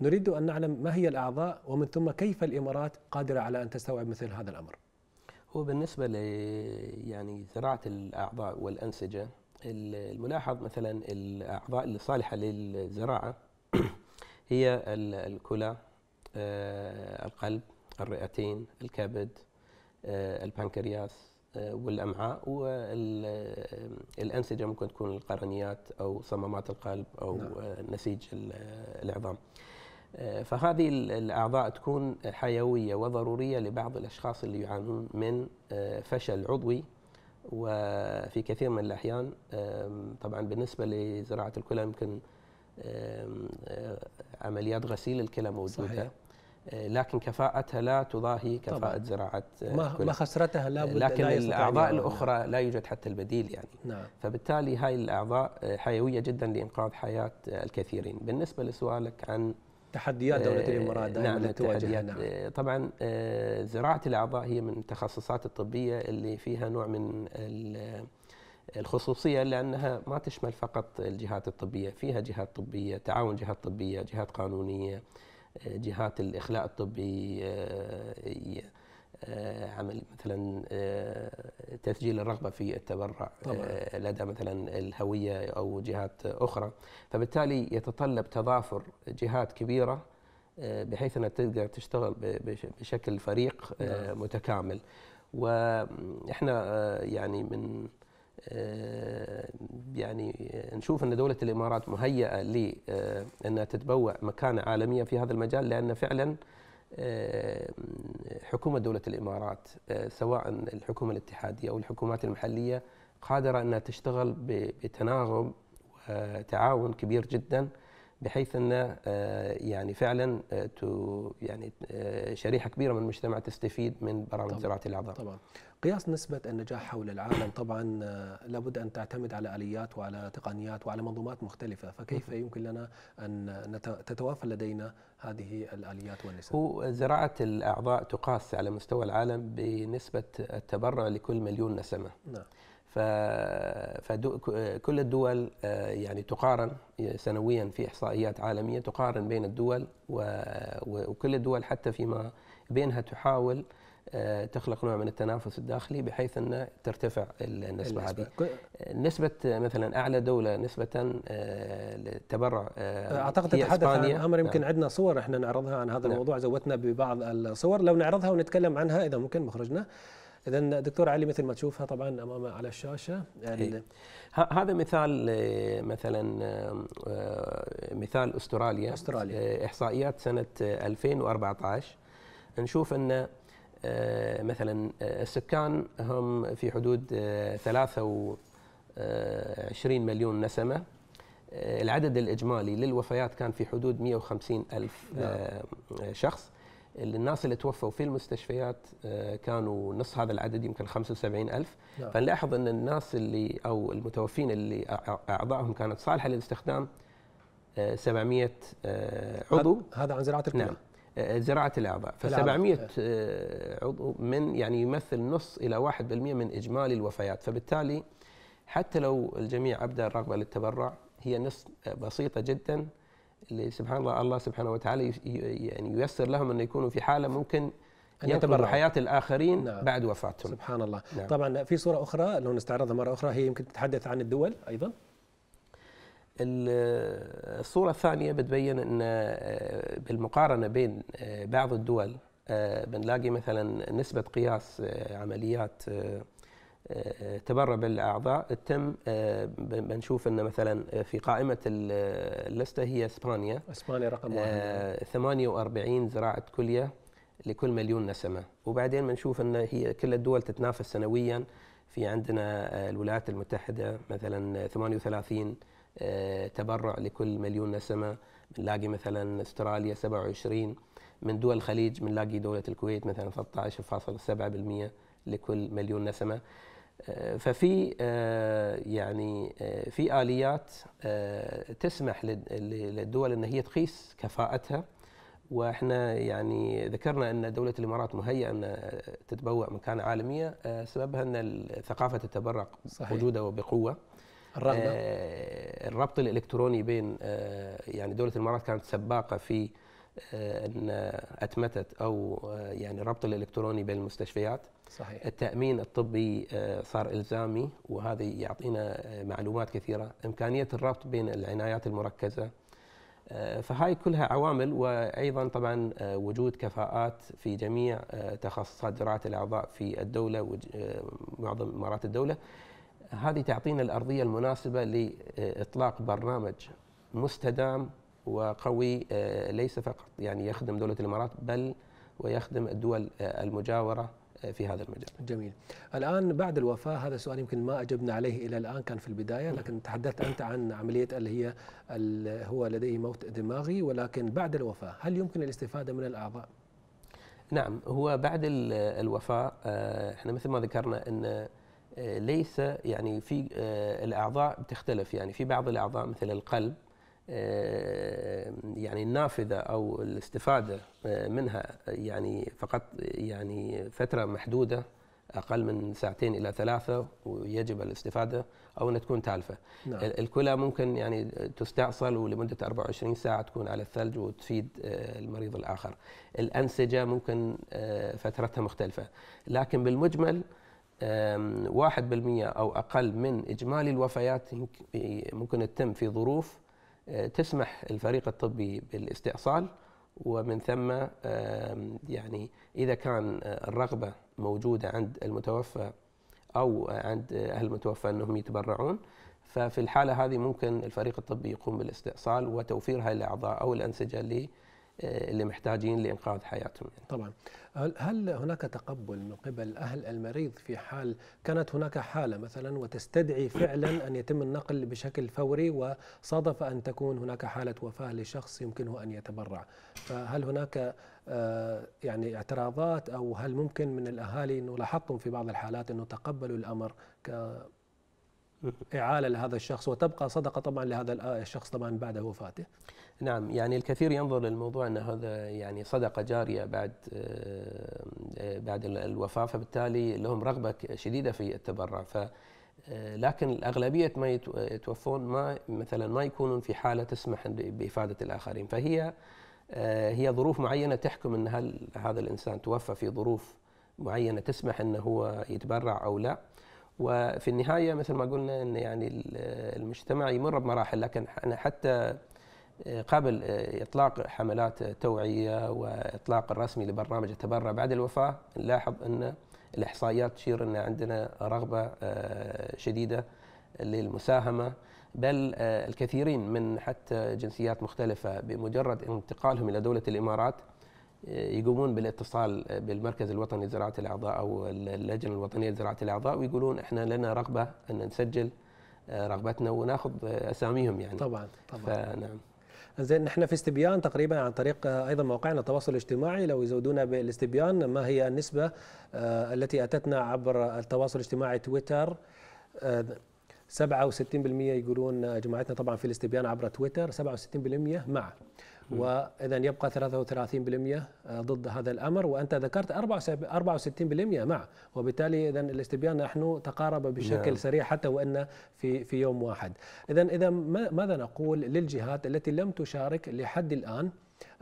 نريد أن نعلم ما هي الأعضاء ومن ثم كيف الإمارات قادرة على أن تستوعب مثل هذا الأمر هو بالنسبة ل يعني زراعة الأعضاء والأنسجة الملاحظ مثلا الأعضاء اللي صالحة للزراعة *clears throat* هي الكلى القلب الرئتين الكبد البنكرياس والأمعاء والانسجه ممكن تكون القرنيات أو صمامات القلب أو نعم. نسيج العظام فهذه الأعضاء تكون حيوية وضرورية لبعض الأشخاص اللي يعانون من فشل عضوي وفي كثير من الأحيان طبعا بالنسبة لزراعة الكلى يمكن عمليات غسيل الكلى موجودة صحيح. لكن كفاءتها لا تضاهي كفاءة طبعا. زراعة ما, ما خسرتها لابد لكن لا الأعضاء الأخرى لا يوجد حتى البديل يعني نعم. فبالتالي هاي الأعضاء حيوية جدا لإنقاذ حياة الكثيرين بالنسبة لسؤالك عن تحديات دولة الإمارات دائما نعم تواجهها نعم. طبعا زراعة الأعضاء هي من التخصصات الطبية اللي فيها نوع من الخصوصية لأنها ما تشمل فقط الجهات الطبية فيها جهات طبية تعاون جهات طبية جهات قانونية جهات الإخلاء الطبي عمل مثلا تسجيل الرغبة في التبرع طبعا. لدى مثلا الهوية أو جهات أخرى فبالتالي يتطلب تضافر جهات كبيرة بحيث أنها تقدر تشتغل بشكل فريق نعم. متكامل وإحنا يعني من يعني نشوف أن دولة الإمارات مهيئة لانها تتبوع مكانة عالمية في هذا المجال لأن فعلا حكومة دولة الإمارات سواء الحكومة الاتحادية أو الحكومات المحلية قادرة أنها تشتغل بتناغم وتعاون كبير جدا بحيث أن يعني فعلا يعني شريحة كبيرة من المجتمع تستفيد من برامج طبعًا زراعة الأعضاء. طبعا. قياس نسبة النجاح حول العالم طبعا لابد أن تعتمد على آليات وعلى تقنيات وعلى منظومات مختلفة فكيف يمكن لنا أن تتوافر لدينا هذه الآليات والنسب؟ هو زراعة الأعضاء تقاس على مستوى العالم بنسبة التبرع لكل مليون نسمة. نعم. فكل الدول يعني تقارن سنويا في إحصائيات عالمية تقارن بين الدول وكل الدول حتى فيما بينها تحاول تخلق نوع من التنافس الداخلي بحيث أن ترتفع النسبة هذه. نسبة مثلا أعلى دولة نسبة للتبرع أعتقد تتحدث عن أمر يمكن نعم. عندنا صور إحنا نعرضها عن هذا نعم. الموضوع زودنا ببعض الصور. لو نعرضها ونتكلم عنها إذا ممكن مخرجنا. اذا دكتور علي مثل ما تشوفها طبعا أمام على الشاشة. يعني هذا مثال مثلا مثال أستراليا. أستراليا. إحصائيات سنة 2014 نشوف أن مثلا السكان هم في حدود 23 مليون نسمة. العدد الإجمالي للوفيات كان في حدود 150 ألف نعم. شخص. الناس اللي توفوا في المستشفيات كانوا نص هذا العدد يمكن 75 ألف. نعم. فنلاحظ أن الناس اللي أو المتوفين اللي أعضائهم كانت صالحة للاستخدام 700 عضو. هذا عن زراعة الكلى. نعم. زراعة الأعضاء. ف 700 عضو من يعني يمثل نص إلى 1% من إجمالي الوفيات. فبالتالي حتى لو الجميع أبدى الرغبة للتبرع هي نص بسيطة جدا اللي سبحان الله الله سبحانه وتعالى يعني ييسر لهم أن يكونوا في حالة ممكن أن يتبرعوا. حياة الآخرين نعم. بعد وفاتهم. سبحان الله. نعم. طبعا في صورة أخرى لو نستعرضها مرة أخرى هي يمكن تتحدث عن الدول أيضا. الصورة الثانية بتبين أن بالمقارنة بين بعض الدول بنلاقي مثلا نسبة قياس عمليات تبرع بالأعضاء. تم بنشوف أن مثلا في قائمة اللستة هي إسبانيا. إسبانيا رقم واحد. 48 زراعة كلية لكل مليون نسمة. وبعدين بنشوف أن هي كل الدول تتنافس سنويا. في عندنا الولايات المتحدة مثلا 38 تبرع لكل مليون نسمة. بنلاقي مثلا أستراليا 27 من دول الخليج بنلاقي دولة الكويت مثلا 13.7% لكل مليون نسمة. ففي يعني في آليات تسمح للدول أن هي تقيس كفاءتها. وإحنا يعني ذكرنا إن دولة الإمارات مهيئة إن تتبوع مكانه عالمية سببها إن ثقافة التبرع صحيح. موجودة وبقوة. الرغبة؟ آه الربط الإلكتروني بين آه يعني دولة الإمارات كانت سباقة في آه أن أتمتت أو آه يعني الربط الإلكتروني بين المستشفيات. صحيح. التأمين الطبي آه صار إلزامي وهذا يعطينا آه معلومات كثيرة. إمكانية الربط بين العنايات المركزة فهاي كلها عوامل وأيضا طبعا وجود كفاءات في جميع تخصصات زراعة الأعضاء في الدولة معظم امارات الدولة. هذه تعطينا الأرضية المناسبة لإطلاق برنامج مستدام وقوي ليس فقط يعني يخدم دولة الإمارات بل ويخدم الدول المجاورة في هذا المجال جميل الآن بعد الوفاة هذا سؤال يمكن ما أجبنا عليه إلى الآن كان في البداية لكن تحدثت أنت عن عملية اللي هي هو لديه موت دماغي ولكن بعد الوفاة هل يمكن الاستفادة من الأعضاء؟ نعم هو بعد الوفاة إحنا مثل ما ذكرنا أن ليس يعني في الأعضاء بتختلف. يعني في بعض الأعضاء مثل القلب يعني النافذة أو الاستفادة منها يعني فقط يعني فترة محدودة أقل من ساعتين إلى ثلاثة ويجب الاستفادة أو أن تكون تالفة. نعم. الكلى ممكن يعني تستأصل ولمدة 24 ساعة تكون على الثلج وتفيد المريض الآخر. الأنسجة ممكن فترتها مختلفة. لكن بالمجمل واحد بالمئة أو أقل من إجمالي الوفيات ممكن تتم في ظروف تسمح الفريق الطبي بالاستئصال. ومن ثم يعني إذا كان الرغبة موجودة عند المتوفى أو عند أهل المتوفى أنهم يتبرعون ففي الحالة هذه ممكن الفريق الطبي يقوم بالاستئصال وتوفير هاي الأعضاء أو الأنسجة اللي محتاجين لإنقاذ حياتهم يعني. طبعا. هل هناك تقبل من قبل أهل المريض في حال كانت هناك حالة مثلا وتستدعي فعلا أن يتم النقل بشكل فوري وصادف أن تكون هناك حالة وفاة لشخص يمكنه أن يتبرع؟ فهل هناك يعني اعتراضات أو هل ممكن من الأهالي أنه لاحظتم في بعض الحالات أنه تقبلوا الأمر ك إعالة لهذا الشخص وتبقى صدقة طبعا لهذا الشخص طبعا بعد وفاته؟ نعم يعني الكثير ينظر للموضوع أن هذا يعني صدقة جارية بعد بعد الوفاة فبالتالي لهم رغبة شديدة في التبرع. ف لكن الأغلبية ما يتوفون ما مثلا ما يكونون في حالة تسمح بإفادة الآخرين. فهي هي ظروف معينة تحكم أن هل هذا الإنسان توفى في ظروف معينة تسمح أنه هو يتبرع أو لا. وفي النهاية مثل ما قلنا أن يعني المجتمع يمر بمراحل لكن حتى قبل إطلاق حملات توعية وإطلاق الرسمي لبرنامج التبرع بعد الوفاة نلاحظ أن الإحصائيات تشير أن عندنا رغبة شديدة للمساهمة بل الكثيرين من حتى جنسيات مختلفة بمجرد انتقالهم إلى دولة الإمارات يقومون بالاتصال بالمركز الوطني لزراعة الأعضاء أو اللجنة الوطنية لزراعة الأعضاء ويقولون إحنا لنا رغبة أن نسجل رغبتنا وناخذ أساميهم يعني. طبعا طبعا. فنعم. زين نحن في استبيان تقريبا عن طريق أيضا موقعنا التواصل الاجتماعي. لو يزودونا بالإستبيان ما هي النسبة التي أتتنا عبر التواصل الاجتماعي تويتر؟ 67% يقولون جماعتنا طبعا في الاستبيان عبر تويتر 67% مع. واذا يبقى 33% ضد هذا الأمر. وأنت ذكرت 64% مع. وبالتالي اذا الاستبيان نحن تقارب بشكل نعم. سريع حتى وإن في في يوم واحد. إذا اذا ماذا نقول للجهات التي لم تشارك لحد الآن؟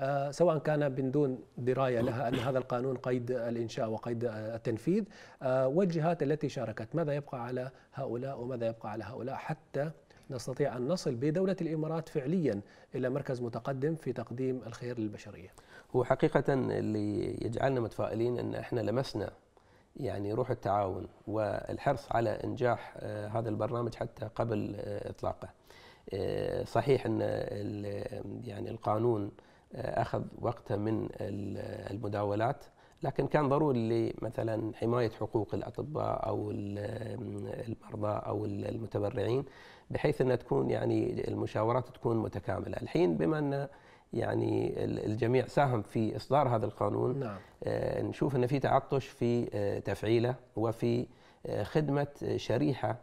آه سواء كان من دون دراية لها أن هذا القانون قيد الإنشاء وقيد التنفيذ آه والجهات التي شاركت ماذا يبقى على هؤلاء وماذا يبقى على هؤلاء حتى نستطيع أن نصل بدولة الإمارات فعليا إلى مركز متقدم في تقديم الخير للبشرية. هو حقيقة اللي يجعلنا متفائلين أن إحنا لمسنا يعني روح التعاون والحرص على إنجاح هذا البرنامج حتى قبل إطلاقه. صحيح أن يعني القانون أخذ وقته من المداولات لكن كان ضروري مثلا حماية حقوق الأطباء أو المرضى أو المتبرعين بحيث أنها تكون يعني المشاورات تكون متكاملة الحين بما أن يعني الجميع ساهم في إصدار هذا القانون نعم. آه نشوف أن في تعطش في آه تفعيله وفي آه خدمة شريحة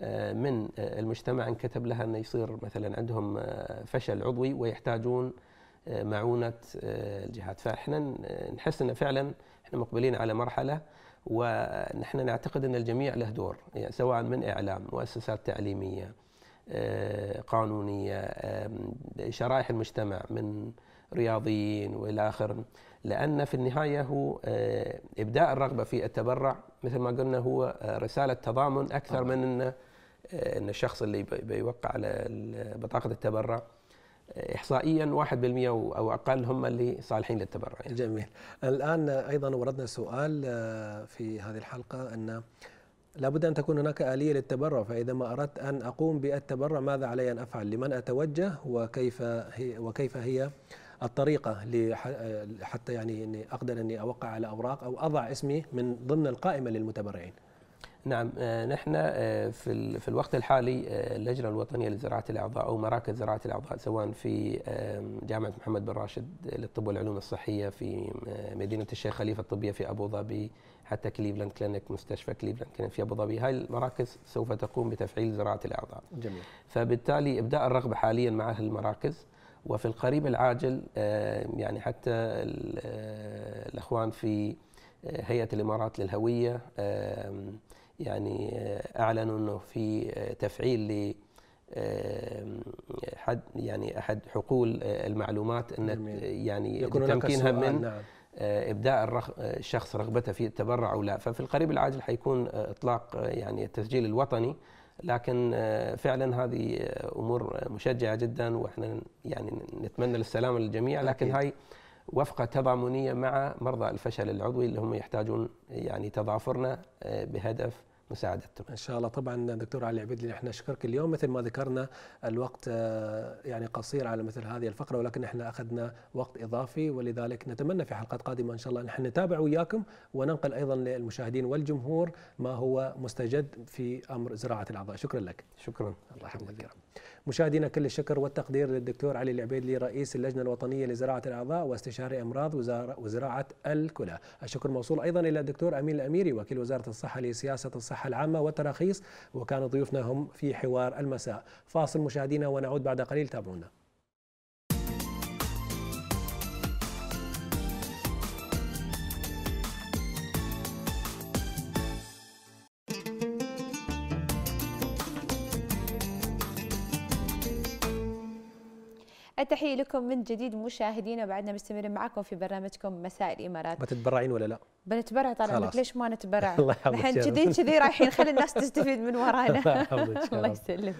آه من المجتمع انكتب لها أن يصير مثلا عندهم آه فشل عضوي ويحتاجون آه معونة الجهات فإحنا نحس أن فعلا إحنا مقبلين على مرحلة ونحن نعتقد أن الجميع له دور يعني سواء من إعلام مؤسسات تعليمية قانونية شرائح المجتمع من رياضيين وإلى اخره لأن في النهاية هو إبداء الرغبة في التبرع مثل ما قلنا هو رسالة تضامن أكثر من إن إن الشخص اللي بيوقع على بطاقة التبرع. احصائيا 1% أو أقل هم اللي صالحين للتبرع. يعني. جميل. الآن أيضا وردنا سؤال في هذه الحلقة أن لابد أن تكون هناك آلية للتبرع فإذا ما أردت أن أقوم بالتبرع ماذا علي أن أفعل؟ لمن أتوجه؟ وكيف هي وكيف هي الطريقة حتى يعني إني أقدر إني أوقع على أوراق أو أضع اسمي من ضمن القائمة للمتبرعين؟ نعم آه، نحن آه، في في الوقت الحالي آه، اللجنة الوطنية لزراعة الأعضاء أو مراكز زراعة الأعضاء سواء في جامعة محمد بن راشد للطب والعلوم الصحية في مدينة الشيخ خليفة الطبية في أبو ظبي حتى كليفلاند كلينيك مستشفى كليفلاند كلينيك في أبو ظبي. هاي المراكز سوف تقوم بتفعيل زراعة الأعضاء. جميل. فبالتالي إبداء الرغبة حاليا مع المراكز وفي القريب العاجل يعني حتى الأخوان في هيئة الإمارات للهوية يعني أعلنوا إنه في تفعيل ل حد يعني أحد حقول المعلومات ان يعني تمكينها من نعم. إبداء الشخص رغبته في التبرع أو لا. ففي القريب العاجل حيكون إطلاق يعني التسجيل الوطني. لكن فعلا هذه أمور مشجعة جدا وإحنا يعني نتمنى السلامة للجميع. لكن هاي وفقة تضامنية مع مرضى الفشل العضوي اللي هم يحتاجون يعني تضافرنا بهدف مساعدتهم. إن شاء الله طبعا دكتور علي عبيد إحنا نشكرك اليوم مثل ما ذكرنا الوقت آه، يعني قصير على مثل هذه الفقرة ولكن إحنا أخذنا وقت إضافي ولذلك نتمنى في حلقات قادمة إن شاء الله نحن نتابع وياكم وننقل أيضا للمشاهدين والجمهور ما هو مستجد في أمر زراعة الأعضاء، شكرا لك. شكرا. الله يحفظك مشاهدينا كل الشكر والتقدير للدكتور علي العبيدلي رئيس اللجنة الوطنية لزراعة الأعضاء واستشاري أمراض وزراعة الكلى. الشكر موصول أيضا إلى الدكتور أمين الأميري وكيل وزارة الصحة لسياسة الصحة العامة والتراخيص وكانوا ضيوفنا هم في حوار المساء. فاصل مشاهدينا ونعود بعد قليل تابعونا. التحية لكم من جديد مشاهدينا بعدنا مستمرين معكم في برنامجكم مساء الإمارات بتتبرعين ولا لا؟ بنتبرع طال عمرك ليش ما نتبرع؟ *laughs* الله نحن كذي كذي رايحين خلي الناس تستفيد من ورانا. *laughs* الله *laughs* يسلمك.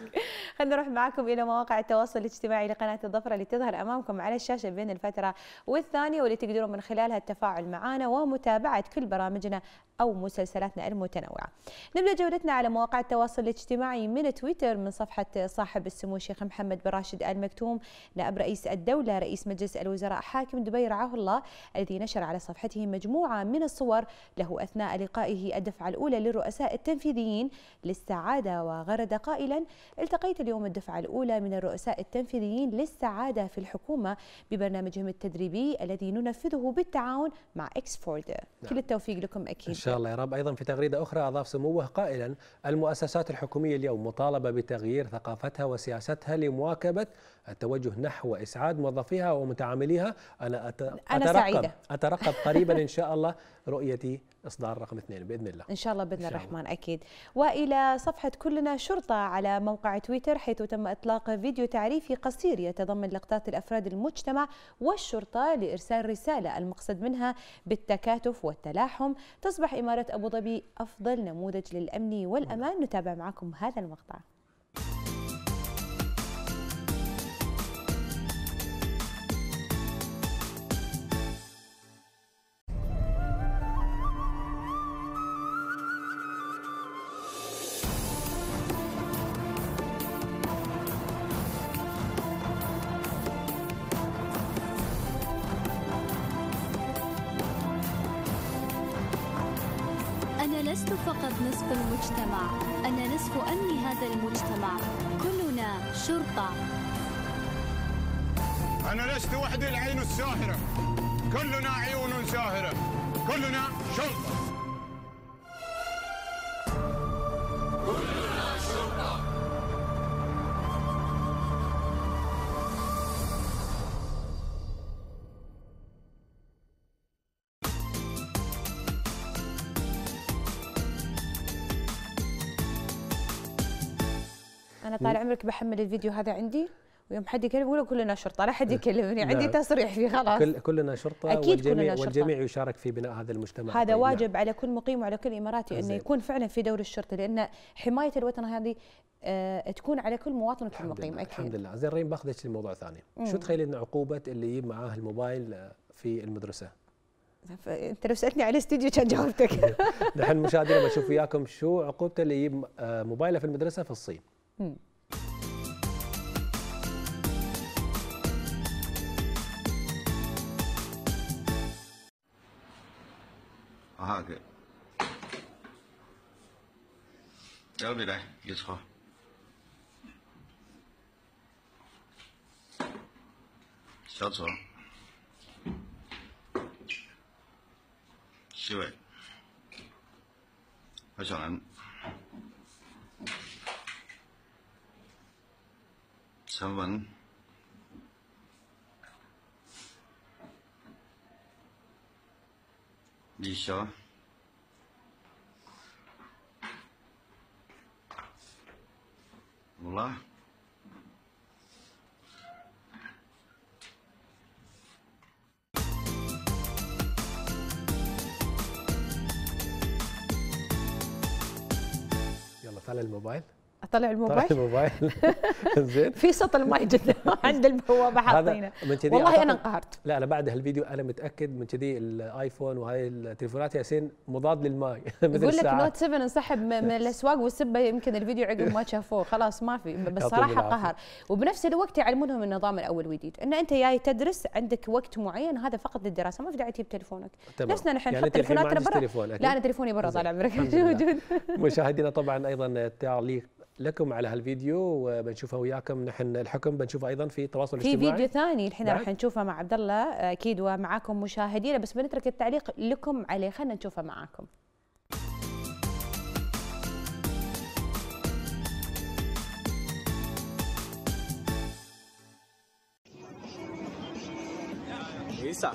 خلينا نروح معكم إلى مواقع التواصل الاجتماعي لقناة الظفره اللي تظهر أمامكم على الشاشة بين الفترة والثانية واللي تقدرون من خلالها التفاعل معنا ومتابعة كل برامجنا أو مسلسلاتنا المتنوعة. نبدأ جولتنا على مواقع التواصل الاجتماعي من تويتر من صفحة صاحب السمو الشيخ محمد بن راشد ال مكتوم نائب رئيس الدولة رئيس مجلس الوزراء حاكم دبي رعاه الله الذي نشر على صفحته مجموعة من الصور له أثناء لقائه الدفعة الأولى للرؤساء التنفيذيين للسعادة. وغرد قائلا التقيت اليوم الدفعة الأولى من الرؤساء التنفيذيين للسعادة في الحكومة ببرنامجهم التدريبي الذي ننفذه بالتعاون مع اكسفورد نعم. كل التوفيق لكم أكيد. إن شاء الله يا رب. أيضا في تغريدة أخرى أضاف سموه قائلا المؤسسات الحكومية اليوم مطالبة بتغيير ثقافتها وسياستها لمواكبة التوجه نحو إسعاد موظفيها ومتعامليها. أنا, أت... أنا أترقب سعيدة. أترقب قريبا إن شاء الله رؤيتي إصدار رقم اثنين بإذن الله. إن شاء الله بإذن الرحمن أكيد. وإلى صفحة كلنا شرطة على موقع تويتر حيث تم إطلاق فيديو تعريفي قصير يتضمن لقطات الأفراد المجتمع والشرطة لإرسال رسالة المقصد منها بالتكاتف والتلاحم. تصبح إمارة أبو ظبي أفضل نموذج للأمن والأمان. نتابع معكم هذا المقطع. أنا لست وحدي العين الساهرة. كلنا عيون ساهرة. كلنا شرطة. أنا طال عمرك بحمل الفيديو هذا عندي. ويوم حد يكلم يقول كلنا شرطة لا حد يكلمني عندي. تصريح فيه خلاص كل كلنا شرطة أكيد والجميع كلنا شرطة. والجميع يشارك في بناء هذا المجتمع هذا واجب نعم. على كل مقيم وعلى كل إماراتي إنه يكون فعلا في دور الشرطة لأن حماية الوطن هذه آه تكون على كل مواطن وكل مقيم أكيد الحمد لله زين ريم باخذك لموضوع ثاني مم. شو تخيلي إن عقوبة اللي يجيب معاه الموبايل في المدرسة أنت لو سألتني على الاستديو كان جاوبتك *laughs* نحن مشاهدينا بشوف وياكم شو عقوبته اللي يجيب آه، موبايله في المدرسة في الصين مم. 啊，给。要不来一撮。小撮。七伟。和小兰。陈文。李霞 اطلع الموبايل؟ طلع الموبايل. *laughs* زين. في سطل الماي جدا *laughs* عند البوابة حاطينه. والله أنا انقهرت. لا أنا بعد هالفيديو أنا متأكد من كذي الآيفون وهاي التليفونات ياسين مضاد للماي. *laughs* مثل يقول لك Note 7 انسحب من الأسواق والسبة يمكن الفيديو عقب ما شافوه خلاص ما في. بس صراحة قهر. وبنفس الوقت يعلمونهم النظام الأول والجديد. إن أنت جاي تدرس عندك وقت معين هذا فقط للدراسة ما في داعي تجيب تليفونك. نفسنا نحن يعني نحط تليفوناتنا برا لا أنا تليفوني برا طال عمرك. موجود. مشاهدينا طبعا أيضا تعليق لكم على هالفيديو وبنشوفه وياكم. نحن الحكم بنشوفه أيضا في التواصل الاجتماعي في فيديو ثاني الحين راح نشوفه مع عبد الله أكيد ومعاكم مشاهدينا. بس بنترك التعليق لكم عليه. خلينا نشوفه معاكم. كويسه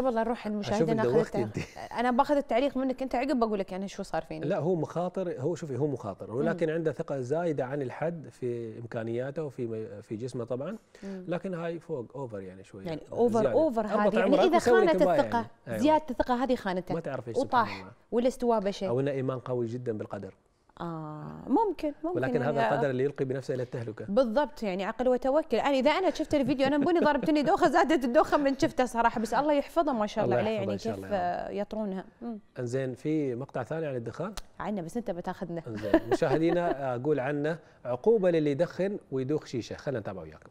قبل لا نروح المشاهدين ناخذ *laughs* أنا باخذ التعليق منك أنت عقب بقول لك يعني شو صار فيني. لا هو مخاطر هو شوفي هو مخاطر ولكن عنده ثقة زايدة عن الحد في إمكانياته وفي في جسمه طبعا. لكن هاي فوق over يعني شوي. يعني over over هذه. يعني إذا خانت الثقة يعني. أيوة. زيادة الثقة هذه خانته ما تعرف إيش وطاح ولا استوى شيء. أو إنه إيمان قوي جدا بالقدر. آه ممكن ممكن ولكن هذا القدر اللي يلقي بنفسه إلى التهلكة. بالضبط يعني اعقل وتوكل. أنا إذا أنا شفت الفيديو أنا بوني ضربتني دوخة زادت الدوخه من شفته صراحة بس الله يحفظها ما شاء الله عليه يعني كيف يطرونها. إنزين في مقطع ثاني عن الدخان؟ عنا بس أنت بتاخذنا. إنزين. مشاهدينا أقول عنه عقوبة للي يدخن ويدوخ شيشة. خلينا نتابع وياكم.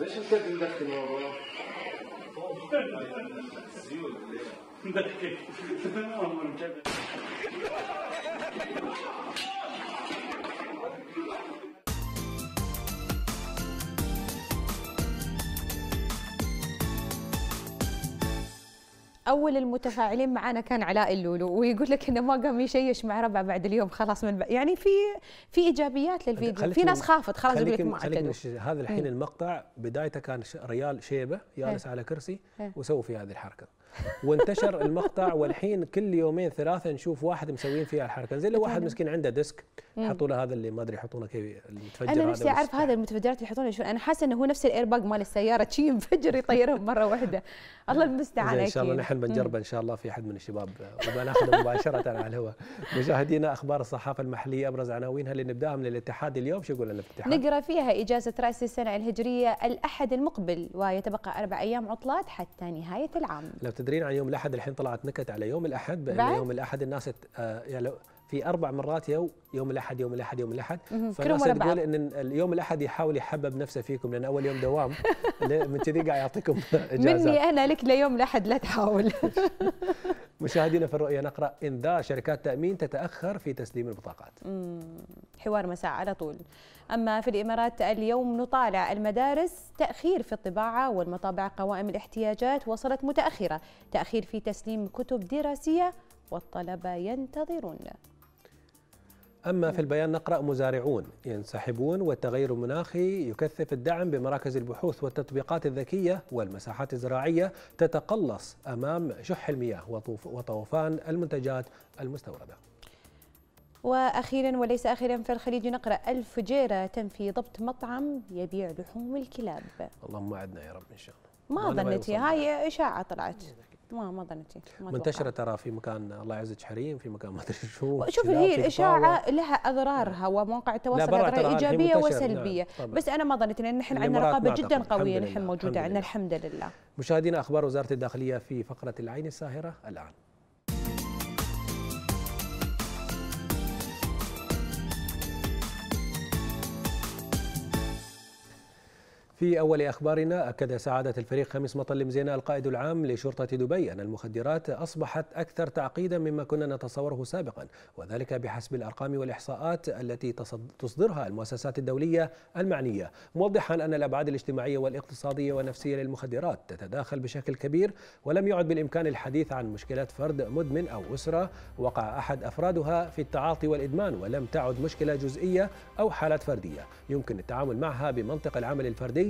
ليش انت مدخن الموضوع؟ زيوت مدخن أول المتفاعلين معنا كان علاء اللولو ويقول لك إنه ما قام يشيش مع ربع بعد اليوم خلاص من يعني في في إيجابيات للفيديو في ناس خافت خلاص يقول لك ما هذا الحين المقطع بدايته كان ريال شيبة جالس على كرسي وسووا في هذه الحركة. وانتشر المقطع والحين كل يومين ثلاثة نشوف واحد مسوين فيها الحركة. زي لو واحد مسكين عنده disc يحطوا له هذا اللي ما أدري يحطونه كيف المتفجر أنا نفسي أعرف هذا *laughs* المتفجرات اللي يحطونه شو أنا حاسة إنه هو نفس الايرباج مال السيارة شي ينفجر يطيرهم مرة واحدة. الله المستعان إن شاء الله نحن بنجربه إن شاء الله في أحد من الشباب. وبناخذه مباشرة على الهواء. مشاهدينا أخبار الصحافة المحلية أبرز عناوينها اللي نبدأها من الاتحاد اليوم. شو يقول لنا الاتحاد نقرأ فيها إجازة رأس السنة الهجرية الأحد المقبل ويتبقى أربع أيام عطلات حتى نهاية العام. لو تدرين عن يوم الأحد الحين طلعت نكت على يوم الأحد بأن يوم الأحد الناس آه يعني في أربع مرات يوم يوم الأحد يوم الأحد يوم الأحد. فالناس تقول إن اليوم الأحد يحاول يحبب نفسه فيكم لأن أول يوم دوام. *laughs* من كذي قاعد يعطيكم *laughs* اجازات مني أنا لك ليوم الأحد لا تحاول. *laughs* مشاهدينا في الرؤية نقرأ إنذار شركات تأمين تتأخر في تسليم البطاقات. حوار مساء على طول. أما في الإمارات اليوم نطالع المدارس تأخير في الطباعة والمطابع قوائم الاحتياجات وصلت متأخرة. تأخير في تسليم كتب دراسية والطلبة ينتظرون. أما في البيان نقرأ مزارعون ينسحبون والتغير المناخي يكثف الدعم بمراكز البحوث والتطبيقات الذكية والمساحات الزراعية تتقلص أمام شح المياه وطوفان المنتجات المستوردة. وأخيرا وليس أخيرا في الخليج نقرأ الفجيره تنفي ضبط مطعم يبيع لحوم الكلاب. اللهم وعدنا يا رب إن شاء الله. ما ظنيتي هاي إشاعة طلعت. ما ما ظنيتي منتشرة ترى في مكان الله يعزك حريم في مكان ما أدري شو. *laughs* شوف هي الإشاعة لها أضرارها ومواقع التواصل اضرار إيجابية وسلبية. نعم بس أنا ما ظنيت لأن نحن عندنا رقابة جدا قوية نحن موجودة عندنا الحمد لله. مشاهدينا أخبار وزارة الداخلية في فقرة العين الساهرة الآن. في أول أخبارنا أكد سعادة الفريق خميس مطل مزينة القائد العام لشرطة دبي أن المخدرات أصبحت أكثر تعقيدا مما كنا نتصوره سابقا وذلك بحسب الأرقام والإحصاءات التي تصدرها المؤسسات الدولية المعنية. موضحا أن الأبعاد الاجتماعية والاقتصادية والنفسية للمخدرات تتداخل بشكل كبير ولم يعد بالإمكان الحديث عن مشكلة فرد مدمن أو أسرة وقع أحد أفرادها في التعاطي والإدمان ولم تعد مشكلة جزئية أو حالات فردية. يمكن التعامل معها بمنطق العمل الفردي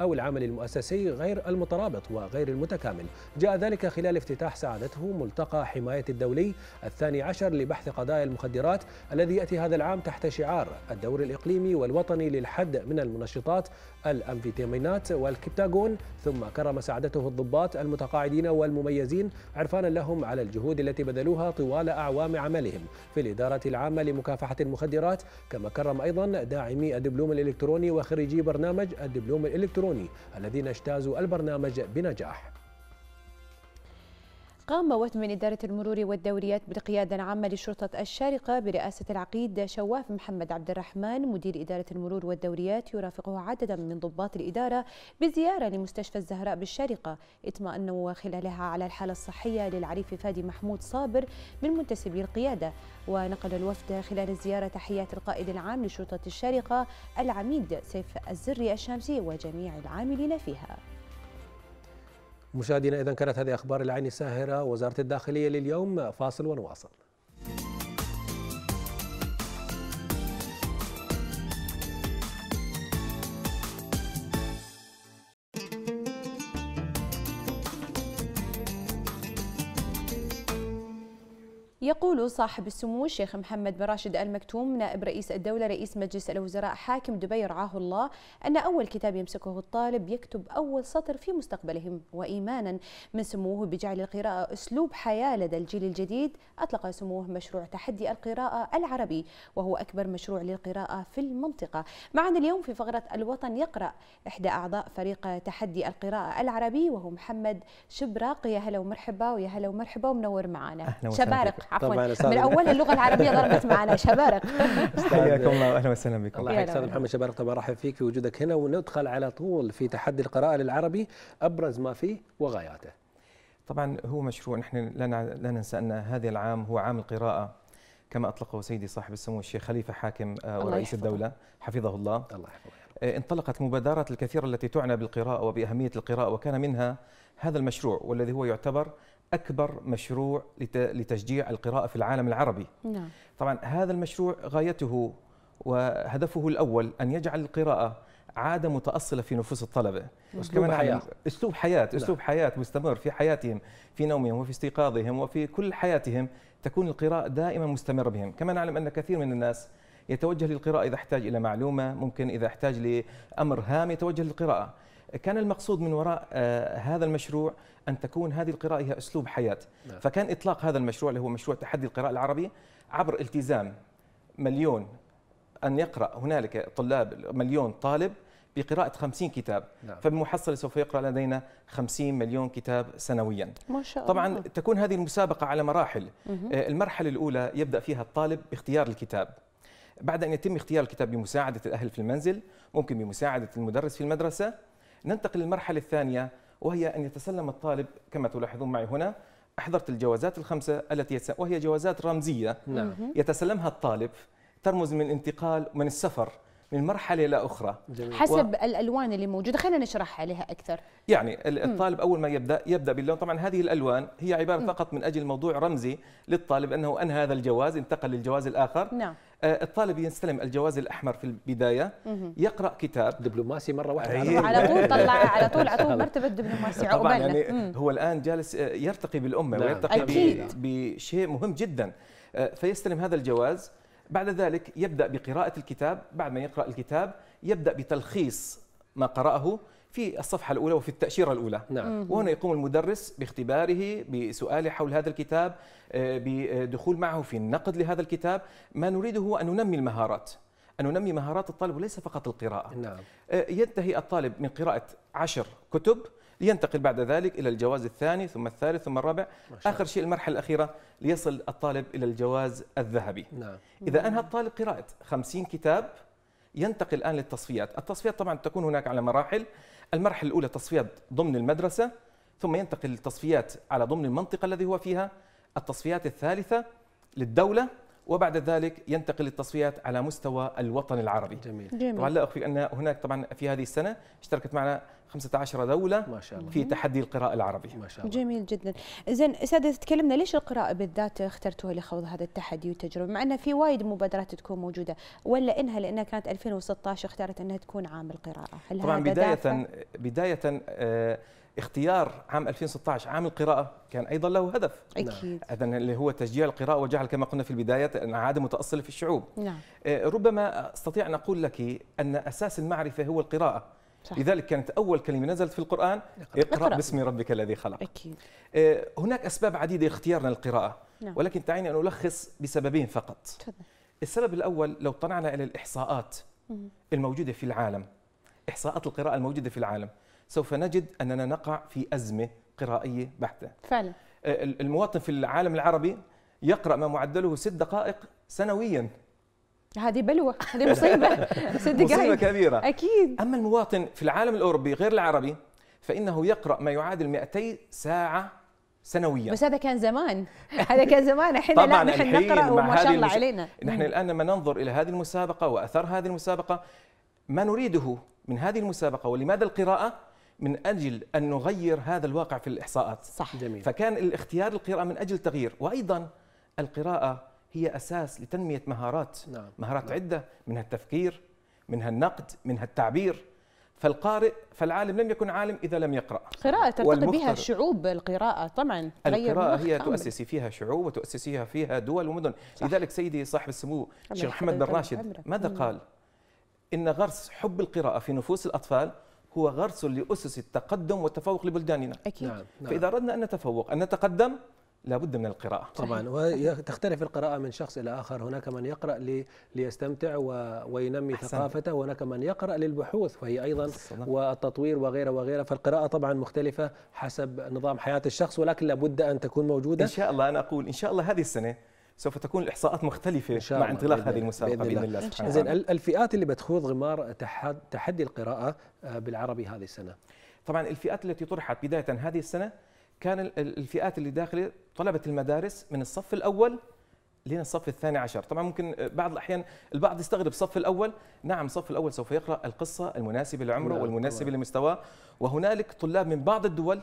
أو العمل المؤسسي غير المترابط وغير المتكامل. جاء ذلك خلال افتتاح سعادته ملتقى حماية الدولي الثاني عشر لبحث قضايا المخدرات الذي يأتي هذا العام تحت شعار الدور الإقليمي والوطني للحد من المنشطات الأمفيتامينات والكبتاغون ثم كرم سعادته الضباط المتقاعدين والمميزين عرفانا لهم على الجهود التي بذلوها طوال أعوام عملهم. في الإدارة العامة لمكافحة المخدرات كما كرم أيضا داعمي الدبلوم الإلكتروني وخريجي برنامج الدبلوم الإلكتروني الذين اجتازوا البرنامج بنجاح. قام وفد من إدارة المرور والدوريات بالقيادة العامة لشرطة الشارقة برئاسة العقيد شواف محمد عبد الرحمن مدير إدارة المرور والدوريات يرافقه عددا من ضباط الإدارة بزيارة لمستشفى الزهراء بالشارقة إطمأنوا خلالها على الحالة الصحية للعريف فادي محمود صابر من منتسبي القيادة ونقل الوفد خلال الزيارة تحيات القائد العام لشرطة الشارقة العميد سيف الزري الشامسي وجميع العاملين فيها. مشاهدينا إذا كانت هذه أخبار العين الساهرة وزارة الداخلية لليوم فاصل ونواصل. يقول صاحب السمو الشيخ محمد بن راشد المكتوم نائب رئيس الدولة رئيس مجلس الوزراء حاكم دبي رعاه الله أن أول كتاب يمسكه الطالب يكتب أول سطر في مستقبلهم وإيمانا من سموه بجعل القراءة أسلوب حياة لدى الجيل الجديد أطلق سموه مشروع تحدي القراءة العربي وهو أكبر مشروع للقراءة في المنطقة. معنا اليوم في فقرة الوطن يقرأ إحدى أعضاء فريق تحدي القراءة العربي وهو محمد شبراق. يا هلا ومرحبا ويا هلا ومرحبا ومنور معنا شبارق عفوا. من أول اللغة العربية ضربت معنا. شبارق حياكم الله واهلا وسهلا بكم. الله يحييك أستاذ محمد شبارق طبعا ارحب فيك في وجودك هنا وندخل على طول في تحدي القراءة للعربي أبرز ما فيه وغاياته. طبعا هو مشروع نحن لا ننسى أن هذا العام هو عام القراءة كما أطلقه سيدي صاحب السمو الشيخ خليفة حاكم آه، ورئيس الدولة حفظه الله. الله يحفظه. آه، انطلقت مبادرات الكثيرة التي تعنى بالقراءة وبأهمية القراءة وكان منها هذا المشروع والذي هو يعتبر أكبر مشروع لتشجيع القراءة في العالم العربي. نعم. طبعا هذا المشروع غايته وهدفه الأول أن يجعل القراءة عادة متأصلة في نفوس الطلبة. أسلوب حياة. أسلوب حياة أسلوب حياة مستمر في حياتهم في نومهم وفي استيقاظهم وفي كل حياتهم تكون القراءة دائما مستمرة بهم. كما نعلم أن كثير من الناس يتوجه للقراءة إذا احتاج إلى معلومة ممكن إذا احتاج لأمر هام يتوجه للقراءة. كان المقصود من وراء آه هذا المشروع أن تكون هذه القراءة هي أسلوب حياة نعم. فكان إطلاق هذا المشروع اللي هو مشروع تحدي القراءة العربي عبر التزام مليون أن يقرأ هنالك طلاب مليون طالب بقراءة 50 كتاب نعم. فبمحصلة سوف يقرأ لدينا 50 مليون كتاب سنويا ما شاء الله طبعا تكون هذه المسابقة على مراحل مه. المرحلة الأولى يبدأ فيها الطالب باختيار الكتاب بعد أن يتم اختيار الكتاب بمساعدة الأهل في المنزل ممكن بمساعدة المدرس في المدرسة ننتقل للمرحلة الثانية وهي أن يتسلم الطالب كما تلاحظون معي هنا أحضرت الجوازات الخمسة التي وهي جوازات رمزية نعم. يتسلمها الطالب ترمز من الانتقال من السفر من مرحلة إلى أخرى جميل. حسب و... الألوان اللي موجودة خلينا نشرح عليها أكثر يعني الطالب أول ما يبدأ يبدأ باللون طبعا هذه الألوان هي عبارة م. فقط من أجل موضوع رمزي للطالب أنه أنهى هذا الجواز انتقل للجواز الآخر نعم. آه، الطالب يستلم الجواز الأحمر في البداية يقرأ كتاب. دبلوماسي مرة واحدة على طول طلع على طول على طول *laughs* مرتبة دبلوماسي طبعا يعني هو الآن جالس آه، يرتقي بالأمة نعم. ويرتقي أكيد. بشيء مهم جدا. آه، فيستلم هذا الجواز. بعد ذلك يبدأ بقراءة الكتاب. بعد ما يقرأ الكتاب يبدأ بتلخيص ما قرأه. في الصفحة الأولى وفي التأشيرة الأولى. نعم. وهنا يقوم المدرس باختباره بسؤاله حول هذا الكتاب آه، بدخول معه في النقد لهذا الكتاب. ما نريده هو أن ننمي المهارات أن ننمي مهارات الطالب وليس فقط القراءة. نعم. آه، ينتهي الطالب من قراءة عشر كتب لينتقل بعد ذلك إلى الجواز الثاني ثم الثالث ثم الرابع. آخر شيء المرحلة الأخيرة ليصل الطالب إلى الجواز الذهبي. نعم. إذا أنهى الطالب قراءة خمسين كتاب ينتقل الآن للتصفيات. التصفيات طبعا تكون هناك على مراحل المرحلة الأولى تصفيات ضمن المدرسة ثم ينتقل للتصفيات على ضمن المنطقة الذي هو فيها. التصفيات الثالثة للدولة وبعد ذلك ينتقل للتصفيات على مستوى الوطن العربي جميل. جميل. طبعا لا أخفي أن هناك طبعا في هذه السنة اشتركت معنا 15 دولة ما شاء الله. في تحدي القراءة العربي ما شاء الله. جميل جدا زين سادة تكلمنا ليش القراءة بالذات اخترتوها لخوض هذا التحدي والتجربة مع أن في وايد مبادرات تكون موجودة ولا إنها لأنها كانت 2016 اختارت أنها تكون عام القراءة هل طبعا بداية دافع؟ بداية آه اختيار عام 2016 عام القراءة كان أيضا له هدف. أكيد. إذا اللي هو تشجيع القراءة وجعل كما قلنا في البداية عادة متأصلة في الشعوب. نعم. ربما أستطيع أن أقول لك أن أساس المعرفة هو القراءة. صح. لذلك كانت أول كلمة نزلت في القرآن اقرأ, اقرأ باسم ربك الذي خلق. أكيد. هناك أسباب عديدة اختيارنا للقراءة نعم. ولكن دعيني أن ألخص بسببين فقط. تفضل. السبب الأول لو طلعنا إلى الإحصاءات الموجودة في العالم. إحصاءات القراءة الموجودة في العالم. سوف نجد أننا نقع في أزمة قرائية بحتة. فعلا. المواطن في العالم العربي يقرأ ما معدله ست دقائق سنويا. هذه بلوى هذه مصيبة. *laughs* ست دقائق. مصيبة كبيرة. أكيد. أما المواطن في العالم الأوروبي غير العربي فإنه يقرأ ما يعادل 200 ساعة سنويا. بس هذا كان زمان. هذا كان زمان. إحنا لا نحن نقرأ وما شاء الله علينا. نحن الآن لما ننظر إلى هذه المسابقة واثر هذه المسابقة. ما نريده من هذه المسابقة ولماذا القراءة من أجل أن نغير هذا الواقع في الإحصاءات. صح. جميل. فكان الاختيار القراءه من أجل تغيير وأيضا القراءة هي أساس لتنمية مهارات. نعم. مهارات نعم. عدة منها التفكير منها النقد منها التعبير. فالقارئ فالعالم لم يكن عالم إذا لم يقرأ. قراءة ترتقي بها الشعوب القراءة طبعا. القراءة هي تؤسسي فيها شعوب وتؤسسيها فيها دول ومدن. صح. لذلك سيدي صاحب السمو الشيخ محمد بن راشد ماذا قال؟ إن غرس حب القراءة في نفوس الأطفال هو غرس لأسس التقدم والتفوق لبلداننا أكيد نعم. نعم. فإذا أردنا أن نتفوق أن نتقدم لابد من القراءة طبعا وتختلف القراءة من شخص إلى آخر هناك من يقرأ لي ليستمتع وينمي أحسن. ثقافته وهناك من يقرأ للبحوث وهي أيضا الصلاة. والتطوير وغيره وغيره فالقراءة طبعا مختلفة حسب نظام حياة الشخص ولكن لابد أن تكون موجودة إن شاء الله أنا أقول إن شاء الله هذه السنة سوف تكون الإحصاءات مختلفة إن شاء مع انطلاق هذه المسابقة بإذن, بإذن الله. سبحانه زين الفئات اللي بتخوض غمار تحدي القراءة آه، بالعربي هذه السنة. طبعا الفئات التي طرحت بداية هذه السنة كان الفئات اللي داخلة طلبه المدارس من الصف الأول لين الصف الثاني عشر. طبعا ممكن بعض الأحيان البعض يستغرب الصف الأول. نعم الصف الأول سوف يقرأ القصة المناسبة لعمره نعم والمناسبة لمستواه. وهنالك طلاب من بعض الدول